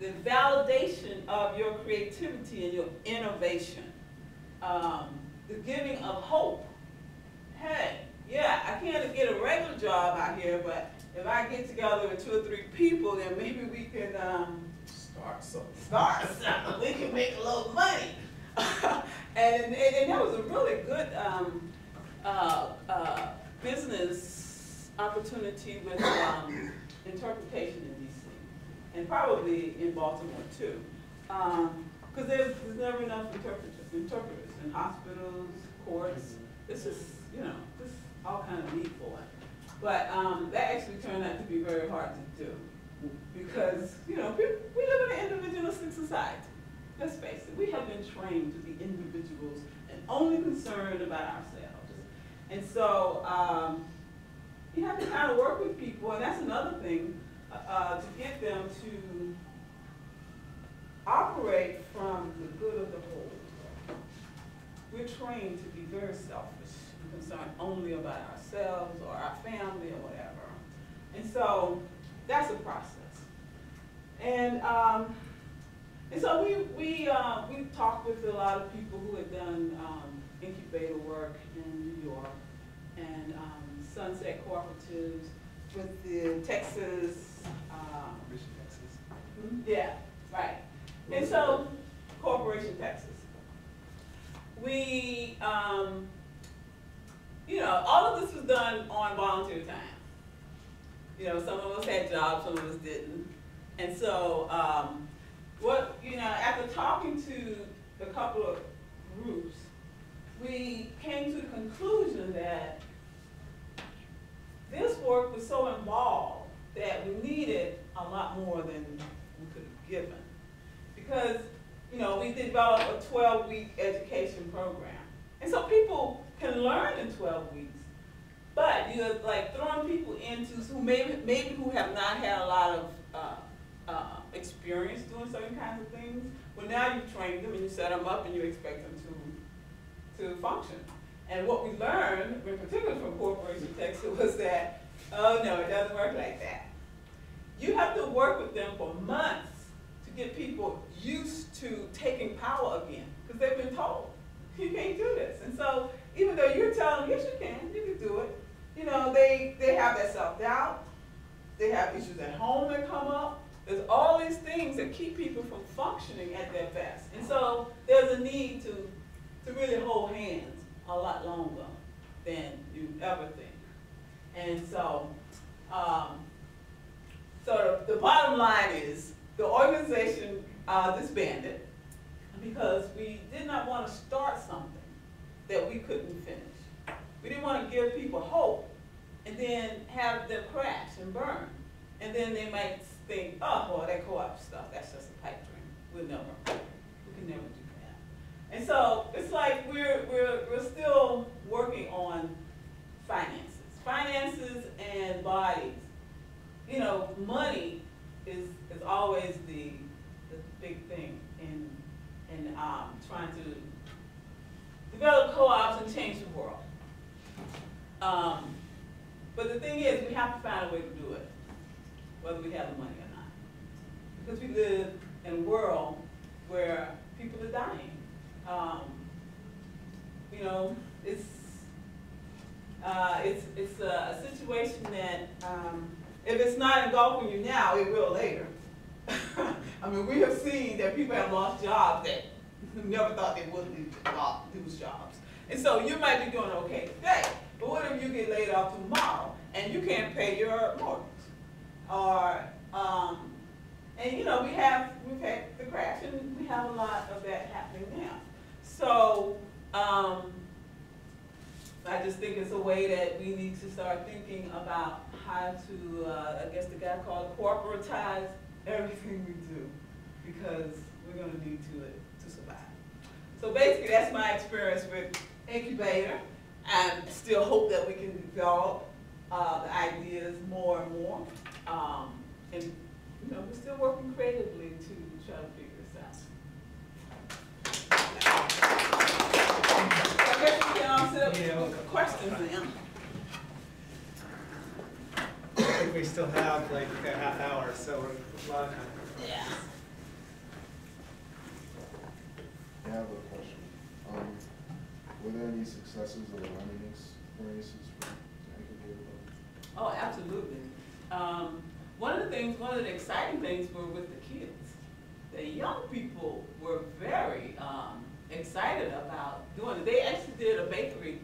the validation of your creativity and your innovation, um, the giving of hope. Hey, yeah, I can't get a regular job out here, but if I get together with two or three people, then maybe we can um, Start something. start something. We can make a little money. [LAUGHS] and, and, and that was a really good um, uh, uh, business opportunity with um, interpretation in DC, and probably in Baltimore too. Because there's, there's never enough interpreters, interpreters in hospitals, courts. This is, you know, this all kind of need for it. But um, that actually turned out to be very hard to do because, you know, we, we live in an individualistic society. Let's face it, we have been trained to be individuals and only concerned about ourselves. And so um, you have to kind of work with people, and that's another thing, uh, uh, to get them to operate from the good of the whole. We're trained to be very selfish and concerned only about ourselves or our family or whatever. And so that's a process. And um, and so we we uh, we talked with a lot of people who had done um, incubator work in New York and um, Sunset Cooperatives with the Texas. Um, Texas yeah, right. And so Cooperation Texas. We, um, you know, all of this was done on volunteer time. You know, some of us had jobs, some of us didn't. And so, um, what, you know, after talking to a couple of groups, we came to the conclusion that this work was so involved that we needed a lot more than we could have given. Because, you know, we developed a 12-week education program. And so people can learn in 12 weeks. But you're like throwing people into who maybe, maybe who have not had a lot of uh, uh, experience doing certain kinds of things. Well, now you've trained them and you set them up and you expect them to, to function. And what we learned, in particular from Cooperation Texas, [LAUGHS] was that, oh no, it doesn't work like that. You have to work with them for months to get people used to taking power again, because they've been told, you can't do this. And so even though you're telling them, yes you can, you can do it, you know, they, they have that self-doubt, they have issues at home that come up, there's all things that keep people from functioning at their best. And so there's a need to, to really hold hands a lot longer than you ever think. And so, um, so the, bottom line is the organization uh, disbanded because we did not want to start something that we couldn't finish. We didn't want to give people hope and then have them crash and burn. And then they might think, oh, well, that co-op stuff, that's just a pipe dream. We'll never, we can never do that. And so it's like we're, we're, we're still working on finances. Finances and bodies. You know, money is, is always the, the big thing in, in um, trying to develop co-ops and change the world. Um, but the thing is, we have to find a way to do it, whether we have the money or not. Because we live in a world where people are dying. Um, you know, it's, uh, it's, it's a, a situation that um, if it's not engulfing you now, it will later. [LAUGHS] I mean, we have seen that people have lost jobs that [LAUGHS] never thought they would lose jobs. And so you might be doing okay today, but what if you get laid off tomorrow and you can't pay your mortgage? Or, um, and you know, we have, we've had the crash and we have a lot of that happening now. So, um, I just think it's a way that we need to start thinking about how to, uh, I guess the guy called cooperatize everything we do because we're gonna need to, it to survive. So basically, that's my experience with incubator, and still hope that we can develop uh, the ideas more and more. Um, and you know, we're still working creatively to try to figure this out. So I guess we can all sit up Yeah. with questions then. I think we still have like a half hour, so we're a lot of time. Yeah. I have a question. Um, were there any successes or learning experiences for Anchor Oh, absolutely. Um, one of the things, one of the exciting things were with the kids. The young people were very um, excited about doing it. They actually did a bakery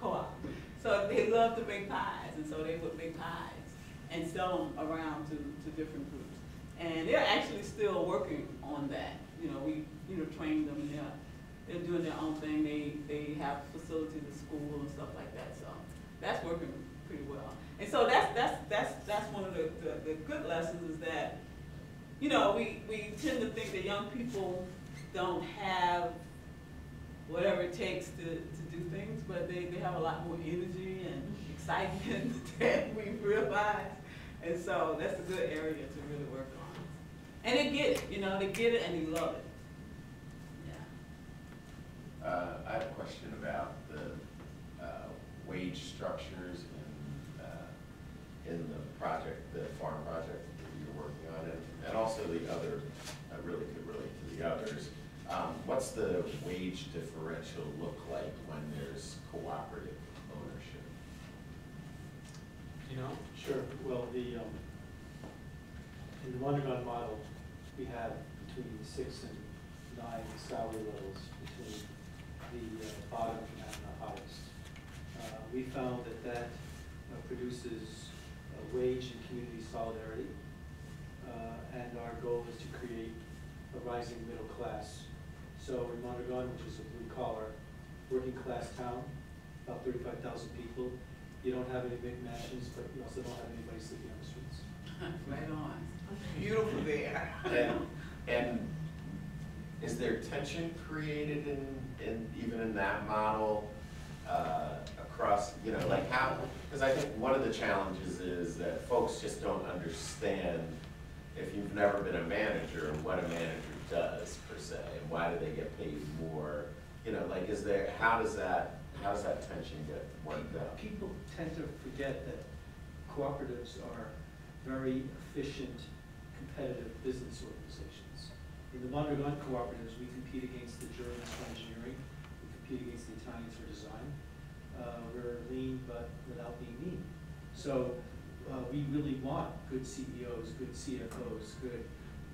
co-op. So they love to make pies, and so they would make pies and sell them around to, to different groups. And they're actually still working on that. You know, we, you know, trained them, and they're, they're doing their own thing. They, they have facilities at school and stuff like that, so that's working pretty well. And so that's, that's, that's, that's one of the, the, the good lessons is that, you know, we, we tend to think that young people don't have whatever it takes to, to do things, but they, they have a lot more energy and excitement [LAUGHS] than we realize. And so that's a good area to really work on. And they get it, you know, they get it and they love it. Yeah. Uh, I have a question about the, uh, wage structures in, uh, in the project, the farm project that you're working on, and, and also the other, I really could relate to the others. Um, what's the wage differential look like when there's cooperative ownership? You know? Sure, well, the, um, in the Mondragon model, we have between six and nine salary levels between the uh, bottom and the highest. Uh, we found that that uh, produces uh, wage and community solidarity. Uh, and our goal is to create a rising middle class. So in Mondragon, which is a blue collar, working class town, about thirty-five thousand people, you don't have any big mansions, but you also don't have anybody sleeping on the streets. [LAUGHS] Right on. Beautiful there. And, and is there tension created in, in, even in that model, uh, across, you know, like how, because I think one of the challenges is that folks just don't understand, if you've never been a manager, and what a manager does per se, and why do they get paid more? You know, like, is there, how does that, how does that tension get worked out? People tend to forget that cooperatives are very efficient, competitive business organizations. In the Mondragon cooperatives, we compete against the Germans for engineering, we compete against the Italians for design. Uh, we're lean, but without being mean. So, uh, we really want good CEOs, good CFOs, good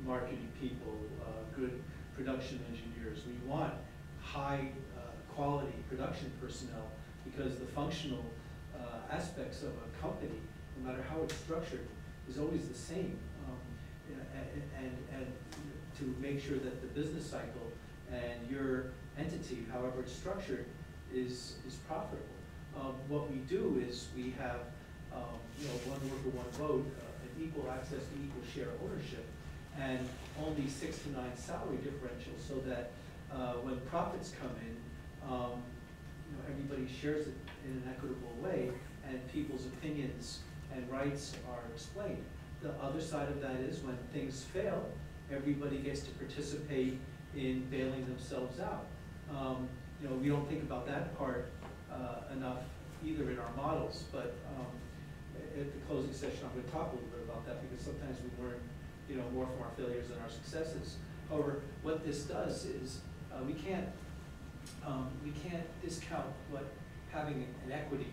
marketing people, uh, good production engineers. We want high, uh, quality production personnel because the functional, uh, aspects of a company, no matter how it's structured, is always the same. Um, and, and, and to make sure that the business cycle and your entity, however it's structured, is, is profitable. Um, what we do is we have, um, you know, one worker, one vote, uh, an equal access to equal share ownership, and only six to nine salary differentials, so that, uh, when profits come in, um, you know, everybody shares it in an equitable way, and people's opinions and rights are explained. The other side of that is when things fail, everybody gets to participate in bailing themselves out. Um, you know, we don't think about that part, uh, enough either in our models, but, um, at the closing session, I'm gonna talk a little bit about that, because sometimes we learn, you know, more from our failures than our successes. However, what this does is, uh, we can't, um, we can't discount what having an equity,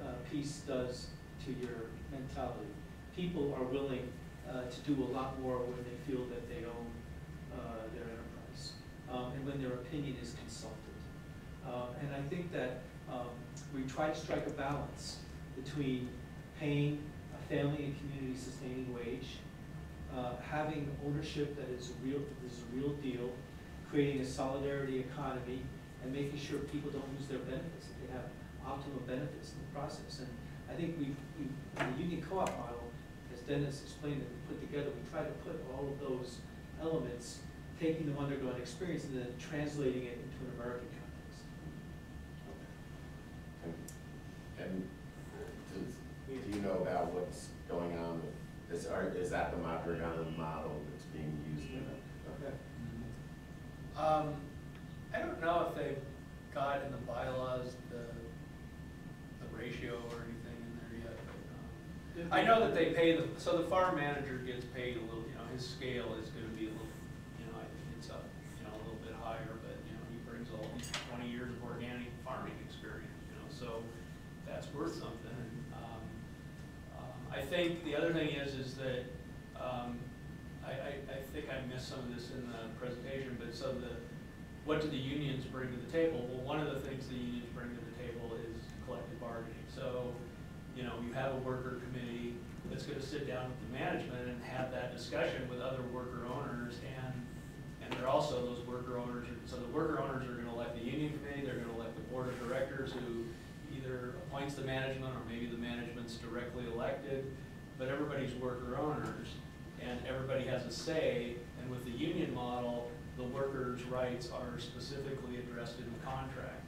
uh, piece does to your mentality. People are willing, uh, to do a lot more when they feel that they own, uh, their enterprise, um, and when their opinion is consulted. Uh, and I think that, um, we try to strike a balance between paying a family and community sustaining wage, uh, having ownership that is a real, is a real deal, creating a solidarity economy, and making sure people don't lose their benefits, that they have optimal benefits in the process. And I think we, the union co-op model, as Dennis explained, that we put together, we try to put all of those elements taking the Mondragon experience and then translating it into an American context. And- And does, do you know about what's going on with, this art? is that the Mondragon model that's being used in it? Okay. Um, I don't know if they've got in the bylaws the, the ratio or anything in there yet, but, um, I know that they pay the, so the farm manager gets paid a little, you know, his scale is gonna be a little, you know, I think it's up, you know, a little bit higher, but, you know, he brings all twenty years of organic farming experience, you know, so that's worth something, think the other thing is, is that, um, I, I, I think I missed some of this in the presentation, but so the, what do the unions bring to the table? Well, one of the things the unions bring to the table is collective bargaining. So, you know, you have a worker committee that's gonna sit down with the management and have that discussion with other worker owners and, and they're also, those worker owners, so the worker owners are gonna elect the union committee, they're gonna elect the board of directors who appoints the management or maybe the management's directly elected, but everybody's worker owners and everybody has a say, and with the union model, the workers' rights are specifically addressed in the contract.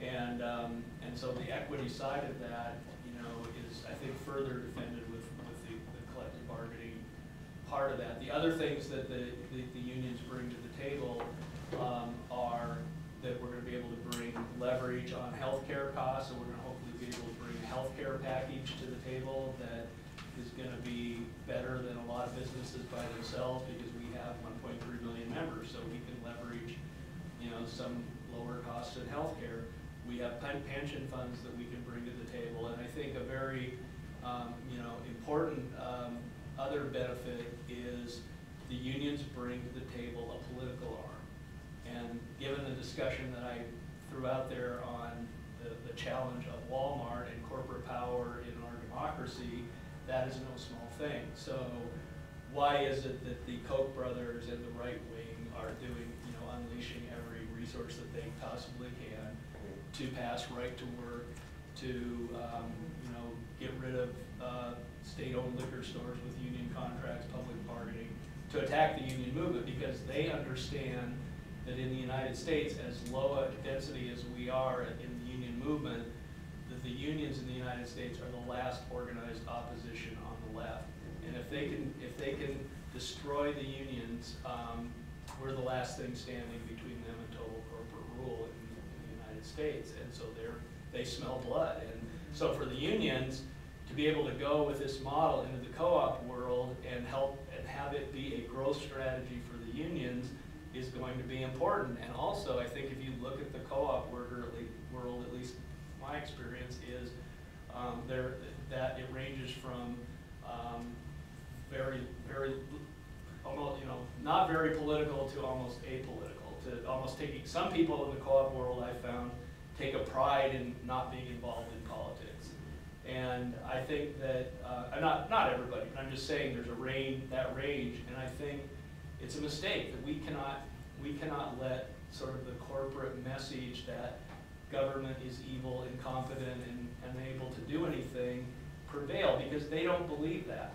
And, um, and so the equity side of that, you know, is, I think, further defended with, with the, the collective bargaining part of that. The other things that the, the, the unions bring to the table, um, are that we're gonna be able to bring leverage on healthcare costs, and we're gonna hopefully be able to bring a healthcare package to the table that is gonna be better than a lot of businesses by themselves, because we have one point three million members, so we can leverage, you know, some lower costs in healthcare. We have pension funds that we can bring to the table, and I think a very, um, you know, important, um, other benefit is the unions bring to the table a political arm. And given the discussion that I threw out there on the, challenge of Walmart and corporate power in our democracy, that is no small thing. So why is it that the Koch brothers and the right wing are doing, you know, unleashing every resource that they possibly can to pass right to work, to, um, you know, get rid of, uh, state-owned liquor stores with union contracts, public bargaining, to attack the union movement, because they understand that in the United States, as low a density as we are in movement, that the unions in the United States are the last organized opposition on the left. And if they can, if they can destroy the unions, um, we're the last thing standing between them and total corporate rule in, in the United States. And so they're, they smell blood. And so for the unions, to be able to go with this model into the co-op world and help, and have it be a growth strategy for the unions is going to be important. And also, I think if you look at the co-op least, world, at least my experience is, um, there, that it ranges from, um, very, very, almost, you know, not very political to almost apolitical, to almost taking, some people in the co-op world I found take a pride in not being involved in politics. And I think that, uh, not, not everybody, but I'm just saying there's a range, that range, and I think it's a mistake that we cannot, we cannot let sort of the corporate message that government is evil, and incompetent, and unable to do anything prevail, because they don't believe that.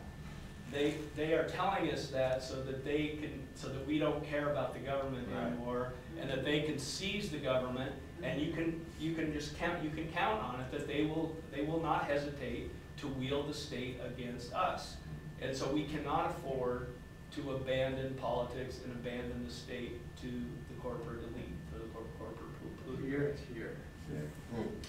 They, they are telling us that so that they can, so that we don't care about the government Right. anymore, and that they can seize the government, and you can, you can just count, you can count on it that they will, they will not hesitate to wield the state against us. And so we cannot afford to abandon politics and abandon the state to the corporate elite, to the corporate polluter. Here, here.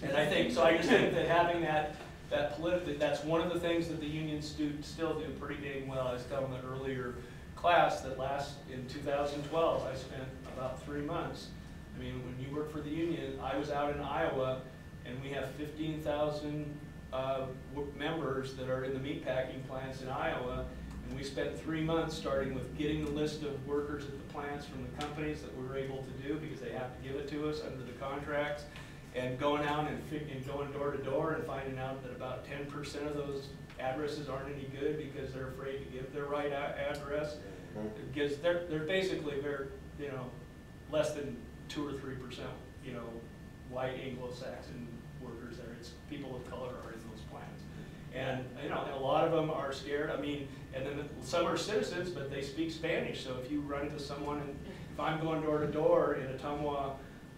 And I think, so I just think that having that, that politically, that's one of the things that the unions do, still do pretty dang well. I was telling the earlier class that last, in two thousand twelve, I spent about three months. I mean, when you work for the union, I was out in Iowa, and we have fifteen thousand, uh, members that are in the meatpacking plants in Iowa. And we spent three months starting with getting the list of workers at the plants from the companies that we were able to do, because they have to give it to us under the contracts and going out and and going door to door and finding out that about ten percent of those addresses aren't any good because they're afraid to give their right a- address. Mm-hmm. Because they're, they're basically very, you know, less than two or three percent, you know, white Anglo-Saxon workers there. It's people of color are in those plants. And, you know, and a lot of them are scared, I mean, and then some are citizens, but they speak Spanish, so if you run into someone, and if I'm going door to door in Ottumwa,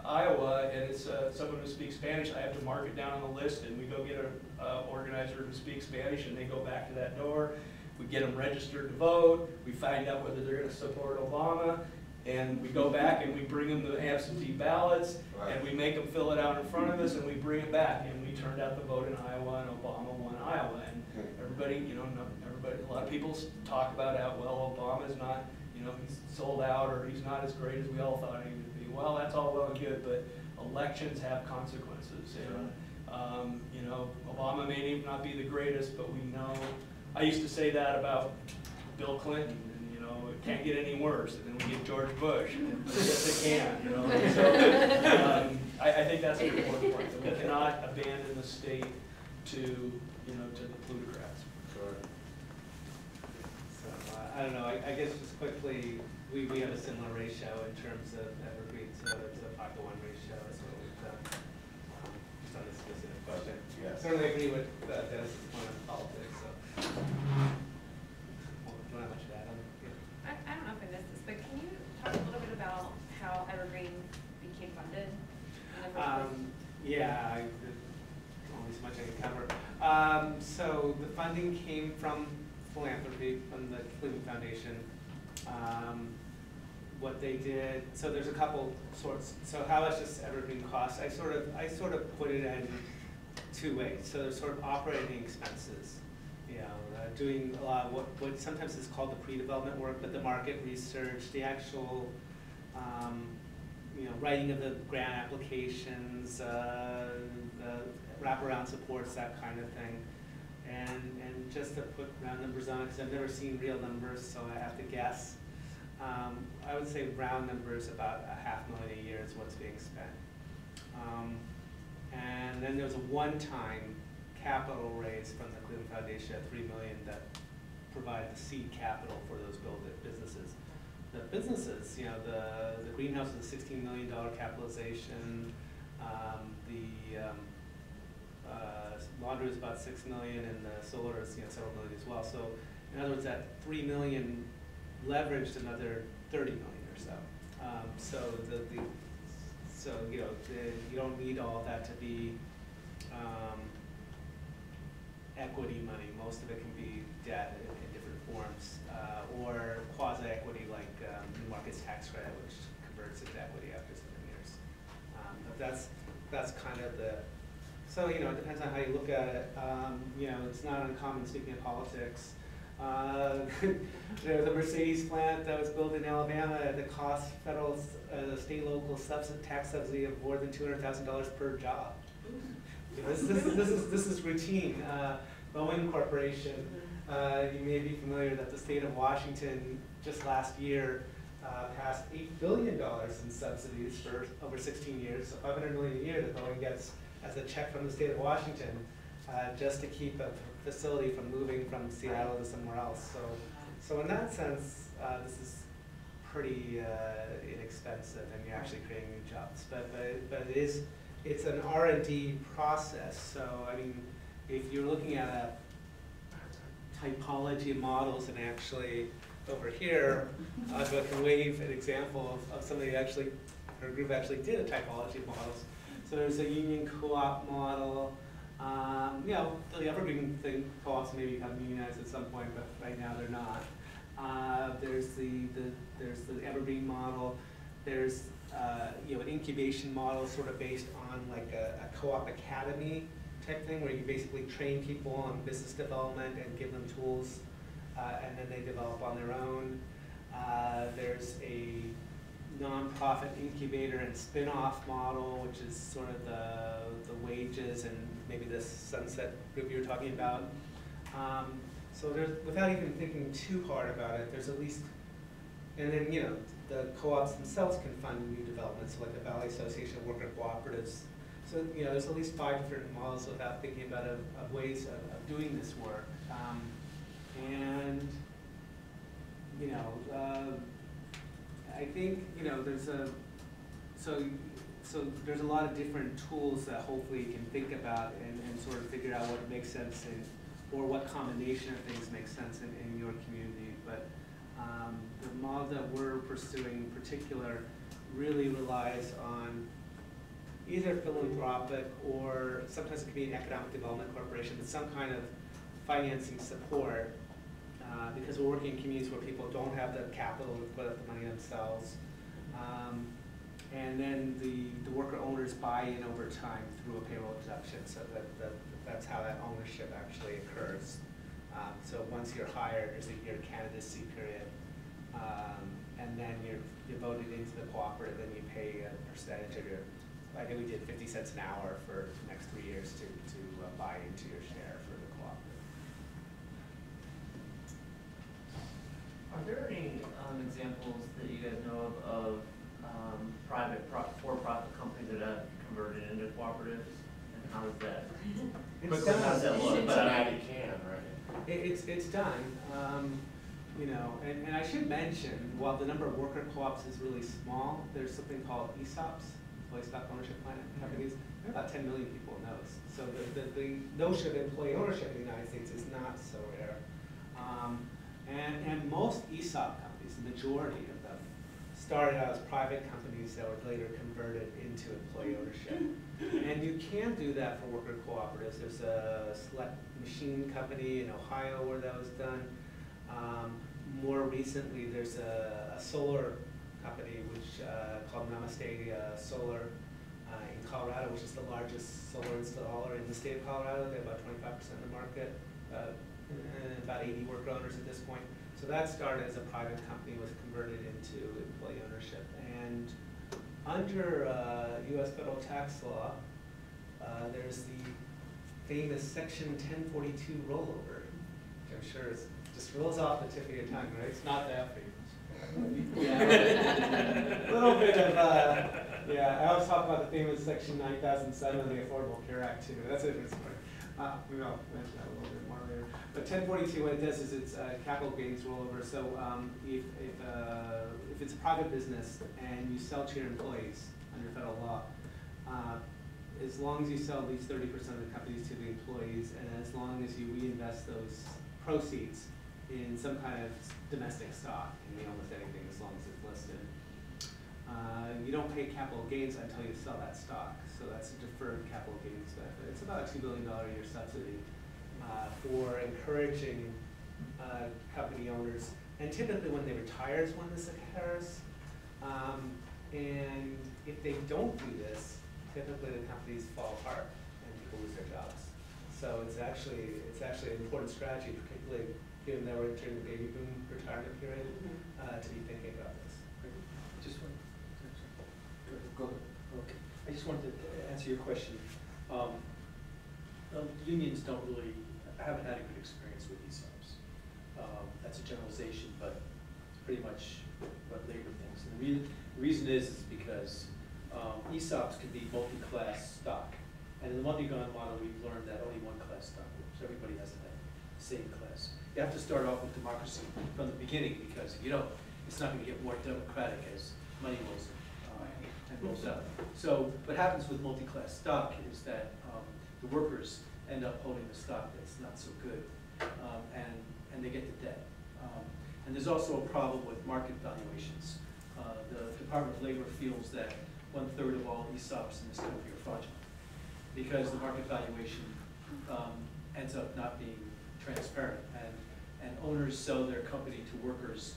Iowa, and it's, uh, someone who speaks Spanish, I have to mark it down on the list, and we go get a, uh, organizer who speaks Spanish, and they go back to that door. We get them registered to vote, we find out whether they're gonna support Obama, and we go back and we bring them the absentee ballots, and we make them fill it out in front of us, and we bring it back, and we turned out the vote in Iowa, and Obama won Iowa, and everybody, you know, everybody, a lot of people talk about how, well, Obama's not, you know, he's sold out, or he's not as great as we all thought he be. Well, that's all well and good, but elections have consequences, and, um, you know, Obama may not be the greatest, but we know, I used to say that about Bill Clinton, and, you know, it can't get any worse, and then we get George Bush, [LAUGHS] yes, it can, you know, [LAUGHS] so, um, I, I think that's an important point, that we cannot abandon the state to, you know, to the plutocrats. Sure. So, uh, I don't know, I, I guess just quickly, we, we have a similar ratio in terms of evergreen to, to five to one ratio, that's what we've done. Um, Just on this specific question. Yes. Certainly agree with uh, Dennis's point on politics, so. Don't have much to add on. I, I don't know if I missed this, but can you talk a little bit about how Evergreen became funded? in the first place? Um, yeah, I, only so much I can cover. Um, so the funding came from philanthropy, from the Cleveland Foundation. Um, what they did, so there's a couple sorts, so how much does evergreen cost? I sort of, I sort of put it in two ways. So there's sort of operating expenses, you know, uh, doing a lot of what, what sometimes is called the pre-development work, but the market research, the actual, um, you know, writing of the grant applications, uh, the wraparound supports, that kind of thing. And, and just to put round numbers on it, because I've never seen real numbers, so I have to guess. Um, I would say round numbers, about a half million a year is what's being spent. Um, and then there's a one-time capital raise from the Cleveland Foundation at three million that provide the seed capital for those build businesses. The businesses, you know, the, the greenhouse is a sixteen million dollar capitalization, um, the, um, uh, laundry is about six million, and the solar is, you know, several million as well. So, in other words, that three million leveraged another thirty million or so. Um, so the, the, so, you know, the, you don't need all of that to be, um, equity money. Most of it can be debt in, in different forms, uh, or quasi-equity like, um, New Markets Tax Credit, which converts into equity after seven years. Um, but that's, that's kind of the, so, you know, it depends on how you look at it. Um, you know, it's not uncommon, speaking of politics, uh, there was a Mercedes plant that was built in Alabama at the cost, federal, uh, state, local subsidy, tax subsidy of more than two hundred thousand dollars per job. This, this is, this is, this is routine. Uh, Boeing Corporation, uh, you may be familiar that the state of Washington just last year uh, passed eight billion dollars in subsidies for over sixteen years, so five hundred million a year that Boeing gets as a check from the state of Washington, uh, just to keep a facility from moving from Seattle to somewhere else. So, so in that sense, uh, this is pretty uh, inexpensive, and you're actually creating new jobs. But, but, but it is, it's an R and D process. So, I mean, if you're looking at a typology models, and actually over here, I can wave an example of, of somebody actually, her group actually did a typology models. So there's a union co-op model. Um, you know, the evergreen thing, co-ops may become unionized at some point, but right now they're not. Uh, there's the, the, there's the evergreen model. There's, uh, you know, an incubation model sort of based on like a, a co-op academy type thing where you basically train people on business development and give them tools, uh, and then they develop on their own. Uh, there's a nonprofit incubator and spin-off model, which is sort of the, the wages and maybe this sunset group you were talking about. Um, so there's, without even thinking too hard about it, there's at least, and then, you know, the co-ops themselves can fund new developments, like the Valley Association of Worker Cooperatives. So, you know, there's at least five different models without thinking about of, of ways of, of doing this work. Um, and, you know, uh, I think, you know, there's a, so, so there's a lot of different tools that hopefully you can think about and, and sort of figure out what makes sense in or what combination of things makes sense in, in your community. But um, the model that we're pursuing in particular really relies on either philanthropic or sometimes it could be an economic development corporation, but some kind of financing support. Uh, because we're working in communities where people don't have the capital to put up the money themselves. Um, and then the, the worker owners buy in over time through a payroll deduction, so that, that, that's how that ownership actually occurs. Um, so once you're hired, there's a year candidacy period. Um, and then you're, you're voted into the cooperative, then you pay a percentage of your, I think we did fifty cents an hour for the next three years to, to uh, buy into your share for the cooperative. Are there any, um, examples that you guys know of, of, private pro- for-profit companies that have converted into cooperatives? And how does that? It's But how's that look? done. But I- can, right? It, it's, it's done, um, you know, and, and I should mention, while the number of worker co-ops is really small, there's something called ESOPs, employee stock ownership plan companies. There are about ten million people in those. So the, the, the notion of employee ownership in the United States is not so rare. Um, and, and most ESOP companies, the majority of them, started out as private companies that were later converted into employee ownership. And you can do that for worker cooperatives. There's a select machine company in Ohio where that was done. Um, more recently, there's a, a solar company which uh, called Namaste uh, Solar uh, in Colorado, which is the largest solar installer in the state of Colorado. They have about 25% of the market, uh, about 80 worker owners at this point. So that started as a private company, was converted into employee ownership. And under uh, U.S. federal tax law, uh, there's the famous Section 1042 rollover, which I'm sure is, just rolls off the tip of your tongue, right? It's not that famous. Yeah, a [LAUGHS] little bit of, uh, yeah, I always talk about the famous section nine thousand seven of the Affordable Care Act too, that's a different story. Uh, we will mention that a little bit. But ten forty-two, what it does is it's, uh, capital gains rollover, so, um, if, if, uh, if it's a private business and you sell to your employees under federal law, uh, as long as you sell at least thirty percent of the companies to the employees, and as long as you reinvest those proceeds in some kind of domestic stock, can be almost anything as long as it's listed. Uh, you don't pay capital gains until you sell that stock, so that's a deferred capital gains benefit. It's about a two billion dollar a year subsidy, for encouraging, uh, company owners. And typically when they retire is when this occurs. Um, and if they don't do this, typically the companies fall apart and people lose their jobs. So it's actually, it's actually an important strategy, particularly given that we're entering the baby boom retirement period, uh, to be thinking about this. I just want, go, ahead. okay, I just wanted to answer your question. Um, the unions don't really, haven't had a good experience with ESOPs. Um, that's a generalization, but it's pretty much what labor thinks. And the reason, reason is, is because, um, ESOPs can be multi-class stock. And in the Mondragon model, we've learned that only one class stock works, everybody has to the same class. You have to start off with democracy from the beginning, because you don't, it's not gonna get more democratic as money rolls, uh, and rolls out. So what happens with multi-class stock is that, um, the workers end up holding the stock not so good, um, and, and they get the debt. Um, And there's also a problem with market valuations. Uh, the Department of Labor feels that one-third of all ESOPs in this country are fraudulent, because the market valuation, um, ends up not being transparent, and, and owners sell their company to workers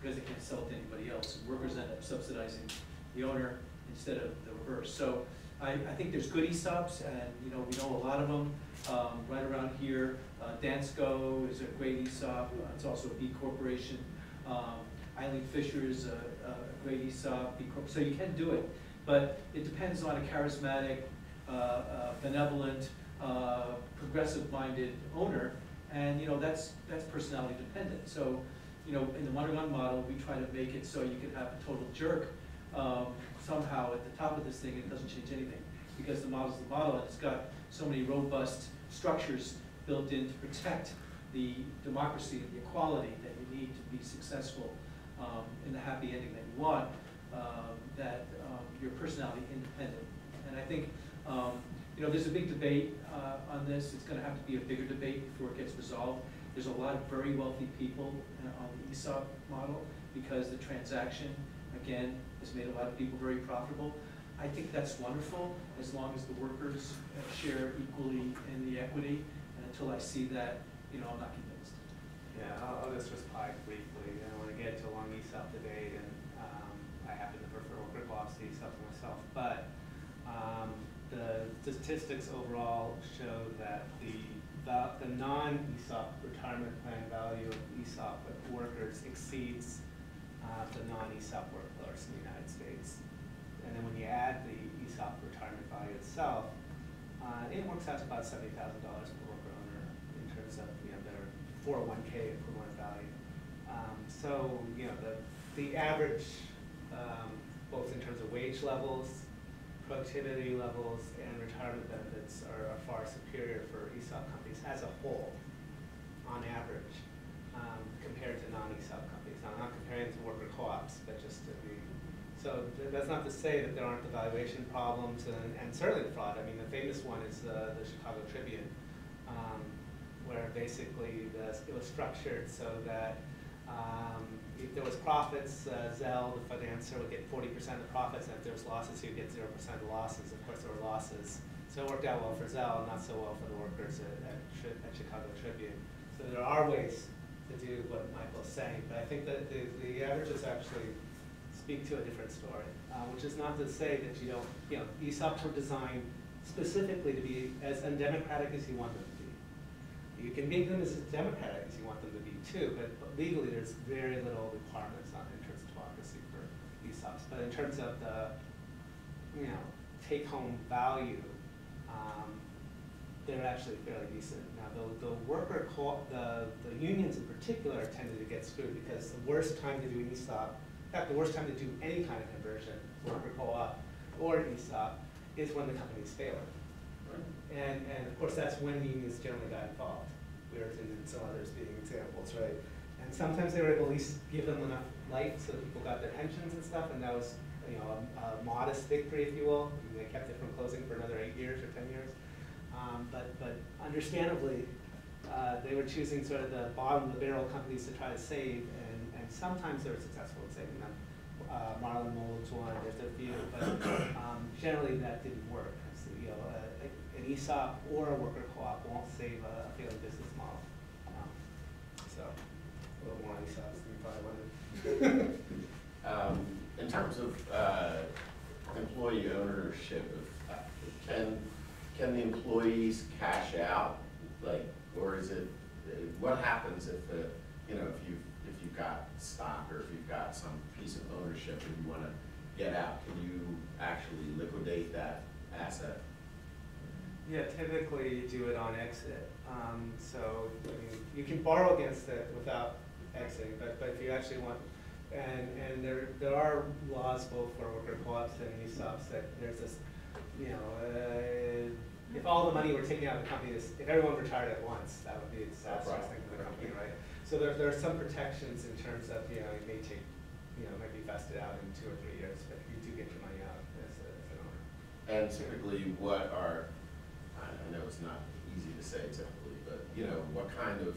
because they can't sell it to anybody else, and workers end up subsidizing the owner instead of the reverse. So I, I think there's good ESOPs, and, you know, we know a lot of them, um, right around here. Uh, Dansko is a great ESOP, uh, it's also a B corporation. Um, Eileen Fisher is a, a great ESOP, B Corp, so you can do it. But it depends on a charismatic, uh, uh, benevolent, progressive-minded owner, and, you know, that's, that's personality dependent. So, you know, in the Mondragon model, we try to make it so you can have a total jerk um, somehow at the top of this thing, and it doesn't change anything, because the model's the model, and it's got so many robust structures built in to protect the democracy and the equality that you need to be successful um, in the happy ending that you want, um, that um, your personality independent. And I think um, you know, there's a big debate uh, on this. It's gonna have to be a bigger debate before it gets resolved. There's a lot of very wealthy people uh, on the ESOP model because the transaction, again, has made a lot of people very profitable. I think that's wonderful, as long as the workers uh, share equally in the equity. And until I see that, you know, I'm not convinced. Yeah, I'll, I'll just reply briefly. I want to get into a long ESOP debate, and um, I happen to prefer worker co-ops to myself. But um, the statistics overall show that the the non-ESOP retirement plan value of ESOP workers exceeds uh, the non-ESOP workforce in the United States. And then when you add the ESOP retirement value itself, uh, it works out to about seventy thousand dollars per worker owner in terms of, you know, their four oh one K equivalent value. Um, so, you know, the, the average, um, both in terms of wage levels, productivity levels, and retirement benefits are, are far superior for ESOP companies as a whole, on average, um, compared to non-ESOP companies. Now, I'm not comparing to worker co-ops, but just to be so that's not to say that there aren't evaluation problems and, and certainly fraud. I mean, the famous one is uh, the Chicago Tribune, um, where basically the, it was structured so that um, if there was profits, uh, Zell, the financer, would get forty percent of the profits, and if there was losses, he would get zero percent of the losses. Of course, there were losses, so it worked out well for Zell, not so well for the workers at, at, at Chicago Tribune. So there are ways to do what Michael's saying, but I think that the, the average is actually speak to a different story, uh, which is not to say that you don't, you know, ESOPs were designed specifically to be as undemocratic as you want them to be. You can make them as democratic as you want them to be too, but but legally, there's very little requirements on, in terms of democracy for ESOPs. But in terms of the, you know, take-home value, um, they're actually fairly decent. Now, the, the worker the, the unions in particular tended to get screwed because the worst time to do an ESOP, fact, the worst time to do any kind of conversion, worker co-op or ESOP, is when the company's failing. And, and of course, that's when the unions generally got involved. Weirton and some others being examples, right? And sometimes they were able to at least give them enough light so that people got their pensions and stuff, and that was, you know, a, a modest victory, if you will. I mean, they kept it from closing for another eight years or ten years. Um, but, but understandably, uh, they were choosing sort of the bottom of the barrel companies to try to save, sometimes they were successful in saving them. Uh, Marlon Mold's one, there's a few, but um, generally that didn't work. So, you know, uh, an ESOP or a worker co-op won't save a failing business model. Um, so, a little more ESOPs than you probably wanted. [LAUGHS] Um, in terms of, uh, employee ownership, uh, can, can the employees cash out? Like, or is it, uh, what happens if the, you know, if you, if you've got stock or if you've got some piece of ownership and you wanna get out, can you actually liquidate that asset? Yeah, typically you do it on exit. Um, so, I mean, you can borrow against it without exiting, but, but if you actually want, and, and there, there are laws both for worker co-ops and ESOPs that there's this, you know, uh, if all the money were taken out of the company, this- if everyone retired at once, that would be a disastrous Right. thing for the company, right? So there, there are some protections in terms of, you know, it may take, you know, it might be vested out in two or three years, but you do get your money out as, a- as an owner. And typically, what are, I know it's not easy to say typically, but, you know, what kind of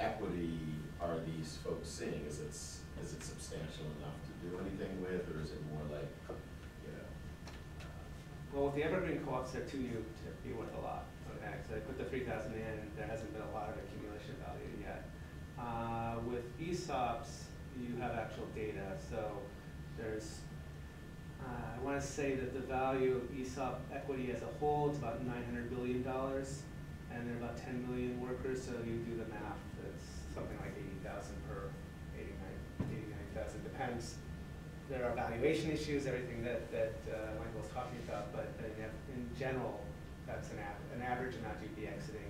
equity are these folks seeing? Is it, is it substantial enough to do anything with, or is it more like, you know? Well, with the evergreen co-ops, they're too new to be worth a lot, okay, so I put the three thousand in, there hasn't been a lot of accumulation value yet. Uh, with ESOPs, you have actual data, so there's, uh, I wanna say that the value of ESOP equity as a whole, is about nine hundred billion dollars, and there are about ten million workers, so you do the math, it's something like eighty thousand per, eighty-nine, eighty-nine thousand, depends. There are valuation issues, everything that, that uh, Michael was talking about, but but in, in general, that's an av- an average amount you'd be exiting,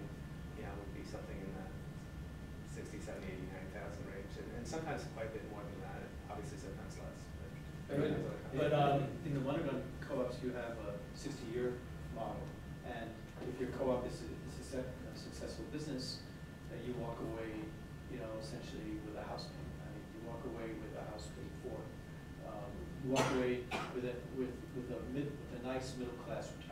70, 80, 90,000 range, and, and, sometimes quite a bit more than that, obviously sometimes less. But, in but um, in the co-ops, you have a 60-year model, and if your co-op is a, is a successful business, you walk away, you know, essentially with a house payment. I mean, you walk away with a house paid for. Um, you walk away with a, with, with a, mid, with a nice middle class return.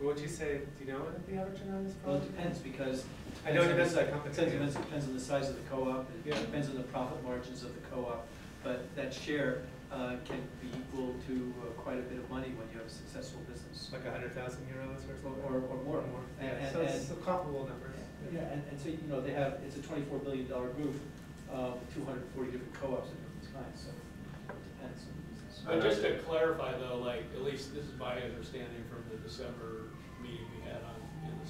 What would you say, do you know what the average amount is? Well, it depends, because. I know it depends depends on by the- company, Depends, yeah. depends on the size of the co-op, Yeah. it depends on the profit margins of the co-op, but that share uh, can be equal to uh, quite a bit of money when you have a successful business. Like a hundred thousand euros or something? Or, or more. more. And- Yeah, and- so it's and- a comparable numbers. Yeah, and, and so, you know, they have, it's a twenty-four billion dollar group, uh, with two hundred and forty different co-ops of different kinds, so it depends on the business. But just to clarify though, like, at least this is my understanding from the December meeting we had on, in the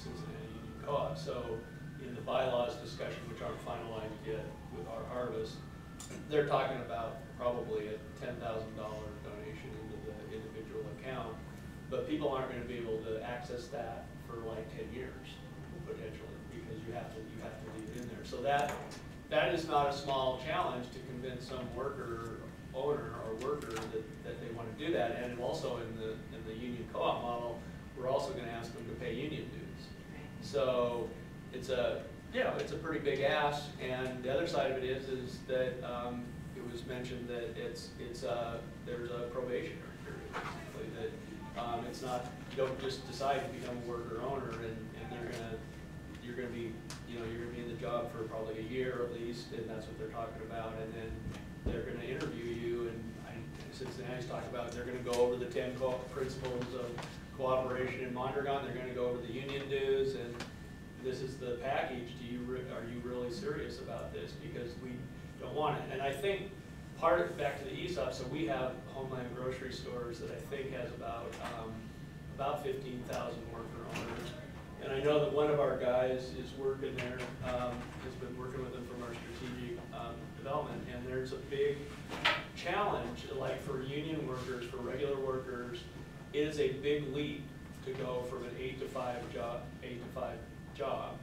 So in the bylaws discussion, which aren't finalized yet with our harvest, they're talking about probably a ten thousand dollar donation into the individual account. But people aren't gonna be able to access that for like ten years, potentially, because you have to, you have to leave it in there. So that, that is not a small challenge to convince some worker, owner or worker that, that they wanna do that. And also in the, in the union co-op model, we're also gonna ask them to pay union dues. So it's a, you know, it's a pretty big ask, and the other side of it is, is that, um, it was mentioned that it's, it's, uh, there's a probationary period, basically, that, um, it's not, you don't just decide to become a worker owner and, and they're gonna, you're gonna be, you know, you're gonna be in the job for probably a year at least, and that's what they're talking about, and then they're gonna interview you, and I, Cincinnati's talked about, they're gonna go over the ten principles of cooperation in Mondragon, they're gonna go over the union dues, and this is the package, do you, re- are you really serious about this? Because we don't want it, and I think part of, back to the ESOP, so we have Homeland Grocery Stores that I think has about, um, about fifteen thousand worker owners. And I know that one of our guys is working there, um, has been working with them from our strategic, um, development, and there's a big challenge, like for union workers, for regular workers, it is a big leap to go from an eight to five job, eight to five job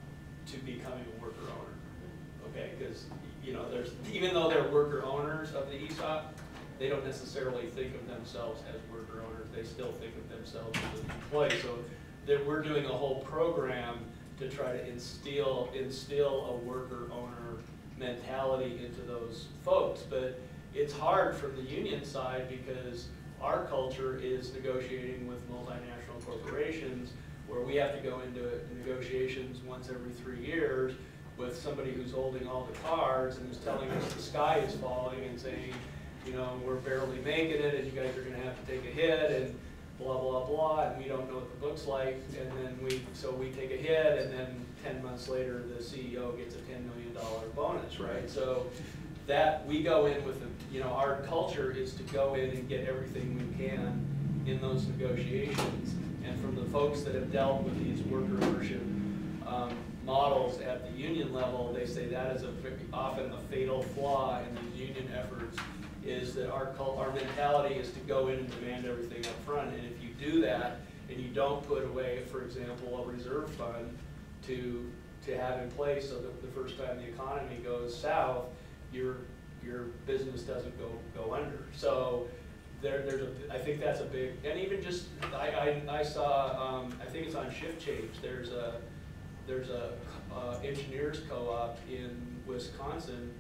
to becoming a worker owner. Okay, because, you know, there's, even though they're worker owners of the ESOP, they don't necessarily think of themselves as worker owners, they still think of themselves as an employee. So that we're doing a whole program to try to instill, instill a worker owner mentality into those folks. But it's hard from the union side because our culture is negotiating with multinational corporations where we have to go into negotiations once every three years with somebody who's holding all the cards and who's telling us the sky is falling and saying, you know, we're barely making it and you guys are gonna have to take a hit and blah, blah, blah, and we don't know what the book's like, and then we, so we take a hit, and then ten months later, the CEO gets a ten million dollar bonus, right? So that, we go in with, the you know, our culture is to go in and get everything we can in those negotiations. And from the folks that have dealt with these worker ownership, um, models at the union level, they say that is a, often a fatal flaw in these union efforts, is that our our mentality is to go in and demand everything up front. And if you do that, and you don't put away, for example, a reserve fund to, to have in place so that the first time the economy goes south, your, your business doesn't go, go under. So there, there's a, I think that's a big, and even just, I, I, I saw, um, I think it's on Shift Change, there's a, there's a, uh, engineers co-op in Wisconsin,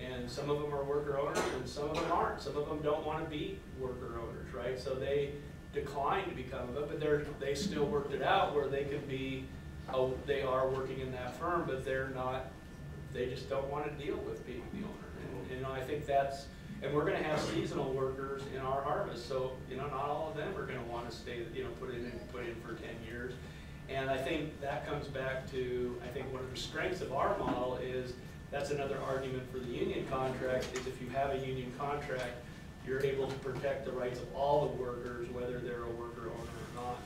and some of them are worker owners and some of them aren't. Some of them don't wanna be worker owners, right? So they declined to become it, but they're, they still worked it out where they could be, oh, they are working in that firm, but they're not, they just don't wanna deal with being the owner. You know, I think that's, and we're gonna have seasonal workers in our harvest, so, you know, not all of them are gonna wanna stay, you know, put in, put in for ten years. And I think that comes back to, I think one of the strengths of our model is, that's another argument for the union contract, is if you have a union contract, you're able to protect the rights of all the workers, whether they're a worker owner or not.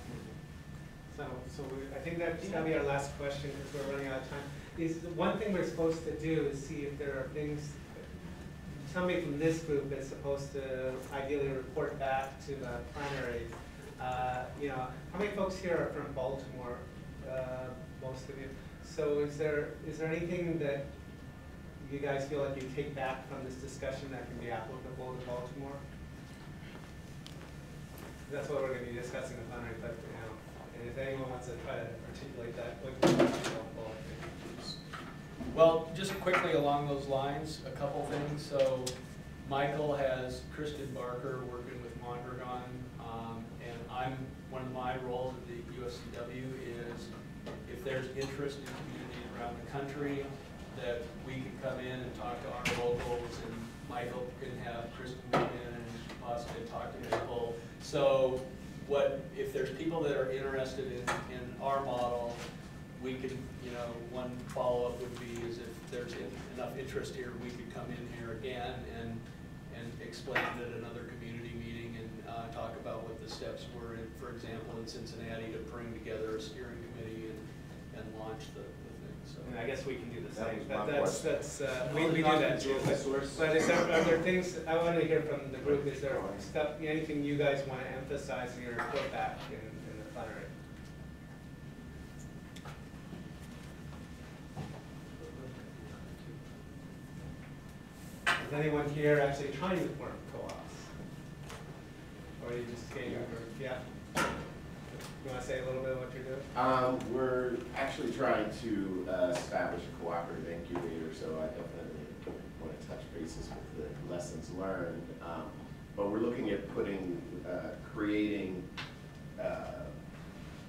So, so we, I think that's gonna be our last question, because we're running out of time. Is, one thing we're supposed to do is see if there are things, somebody from this group is supposed to ideally report back to the primary. Uh, you know, how many folks here are from Baltimore? Uh, most of you. So is there, is there anything that you guys feel like you take back from this discussion that can be applicable to Baltimore? That's what we're gonna be discussing the plenary, but, you know, and if anyone wants to try to articulate that, would be helpful, I think. Well, just quickly along those lines, a couple things. So Michael has Kristen Barker working with Mondragon, um, and I'm, one of my roles at the USCW is if there's interest in communities around the country, that we can come in and talk to our locals, and Michael can have Kristen come in and possibly talk to people. So what, if there's people that are interested in, in our model, we could, you know, one follow-up would be is if there's in- enough interest here, we could come in here again and, and explain it at another community meeting and, uh, talk about what the steps were, in, for example, in Cincinnati to bring together a steering committee and, and launch the, the thing, so. And I guess we can do the That same. was That- my That's, question. that's, uh, we, we do that too. are. But is there, are there things, I want to hear from the group, is there stuff, anything you guys want to emphasize in your report back in, in the plenary? Is anyone here actually trying to form co-ops? Or are you just getting, or, yeah? You want to say a little bit of what you're doing? Um, we're actually trying to uh, establish a cooperative incubator, so I definitely want to touch bases with the lessons learned. Um, But we're looking at putting, uh, creating uh,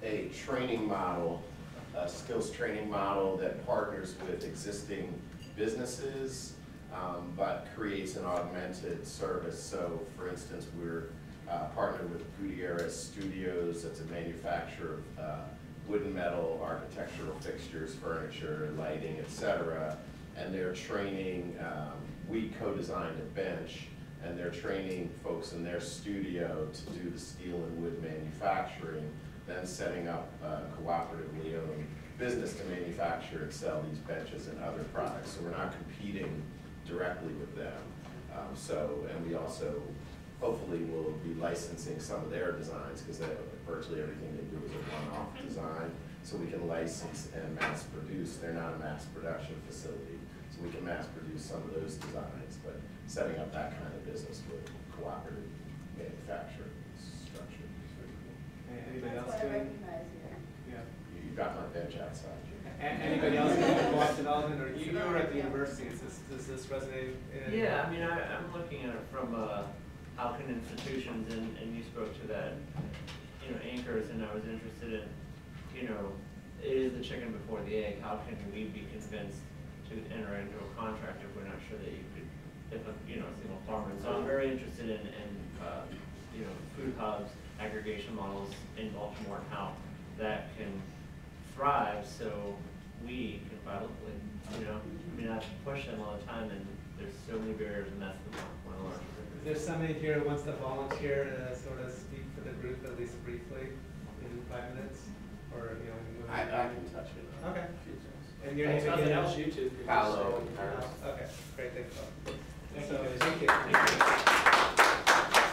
a training model, a skills training model that partners with existing businesses, um, but creates an augmented service. So for instance, we're uh, partnered with Gutierrez Studios, that's a manufacturer of uh, wood and metal architectural fixtures, furniture, lighting, et cetera. And they're training, um, we co-designed a bench, and they're training folks in their studio to do the steel and wood manufacturing, then setting up a cooperatively owned business to manufacture and sell these benches and other products. So we're not competing directly with them. Um, So, and we also hopefully will be licensing some of their designs, because virtually everything they do is a one-off design. So we can license and mass produce, they're not a mass production facility, so we can mass produce some of those designs, but setting up that kind of business with cooperative manufacturing structure is pretty cool. Anybody else That's what I doing? recognize here. Yeah. You you got my bench outside. Anybody else doing co-op development, or you, you were at the university, is this, does this resonate? in- Yeah, I mean, I, I'm looking at it from, uh, how can institutions, and, and you spoke to that, you know, anchors, and I was interested in, you know, it is the chicken before the egg, how can we be convinced to enter into a contract if we're not sure that you could, if a, you know, a single farmer, so I'm very interested in, in, uh, you know, food hubs, aggregation models in Baltimore, and how that can thrive, so we can buy locally, you know? I mean, I push them all the time, and there's so many barriers, and that's the one, one of the larger Is barriers. there somebody here who wants to volunteer to sort of speak for the group at least briefly in five minutes? Or, you know? move- I, I can touch it. on Okay. a few things. And your If name nothing again? else, you two. could just Paolo. Okay, great, thanks, Thank So, you, thank you. What's up?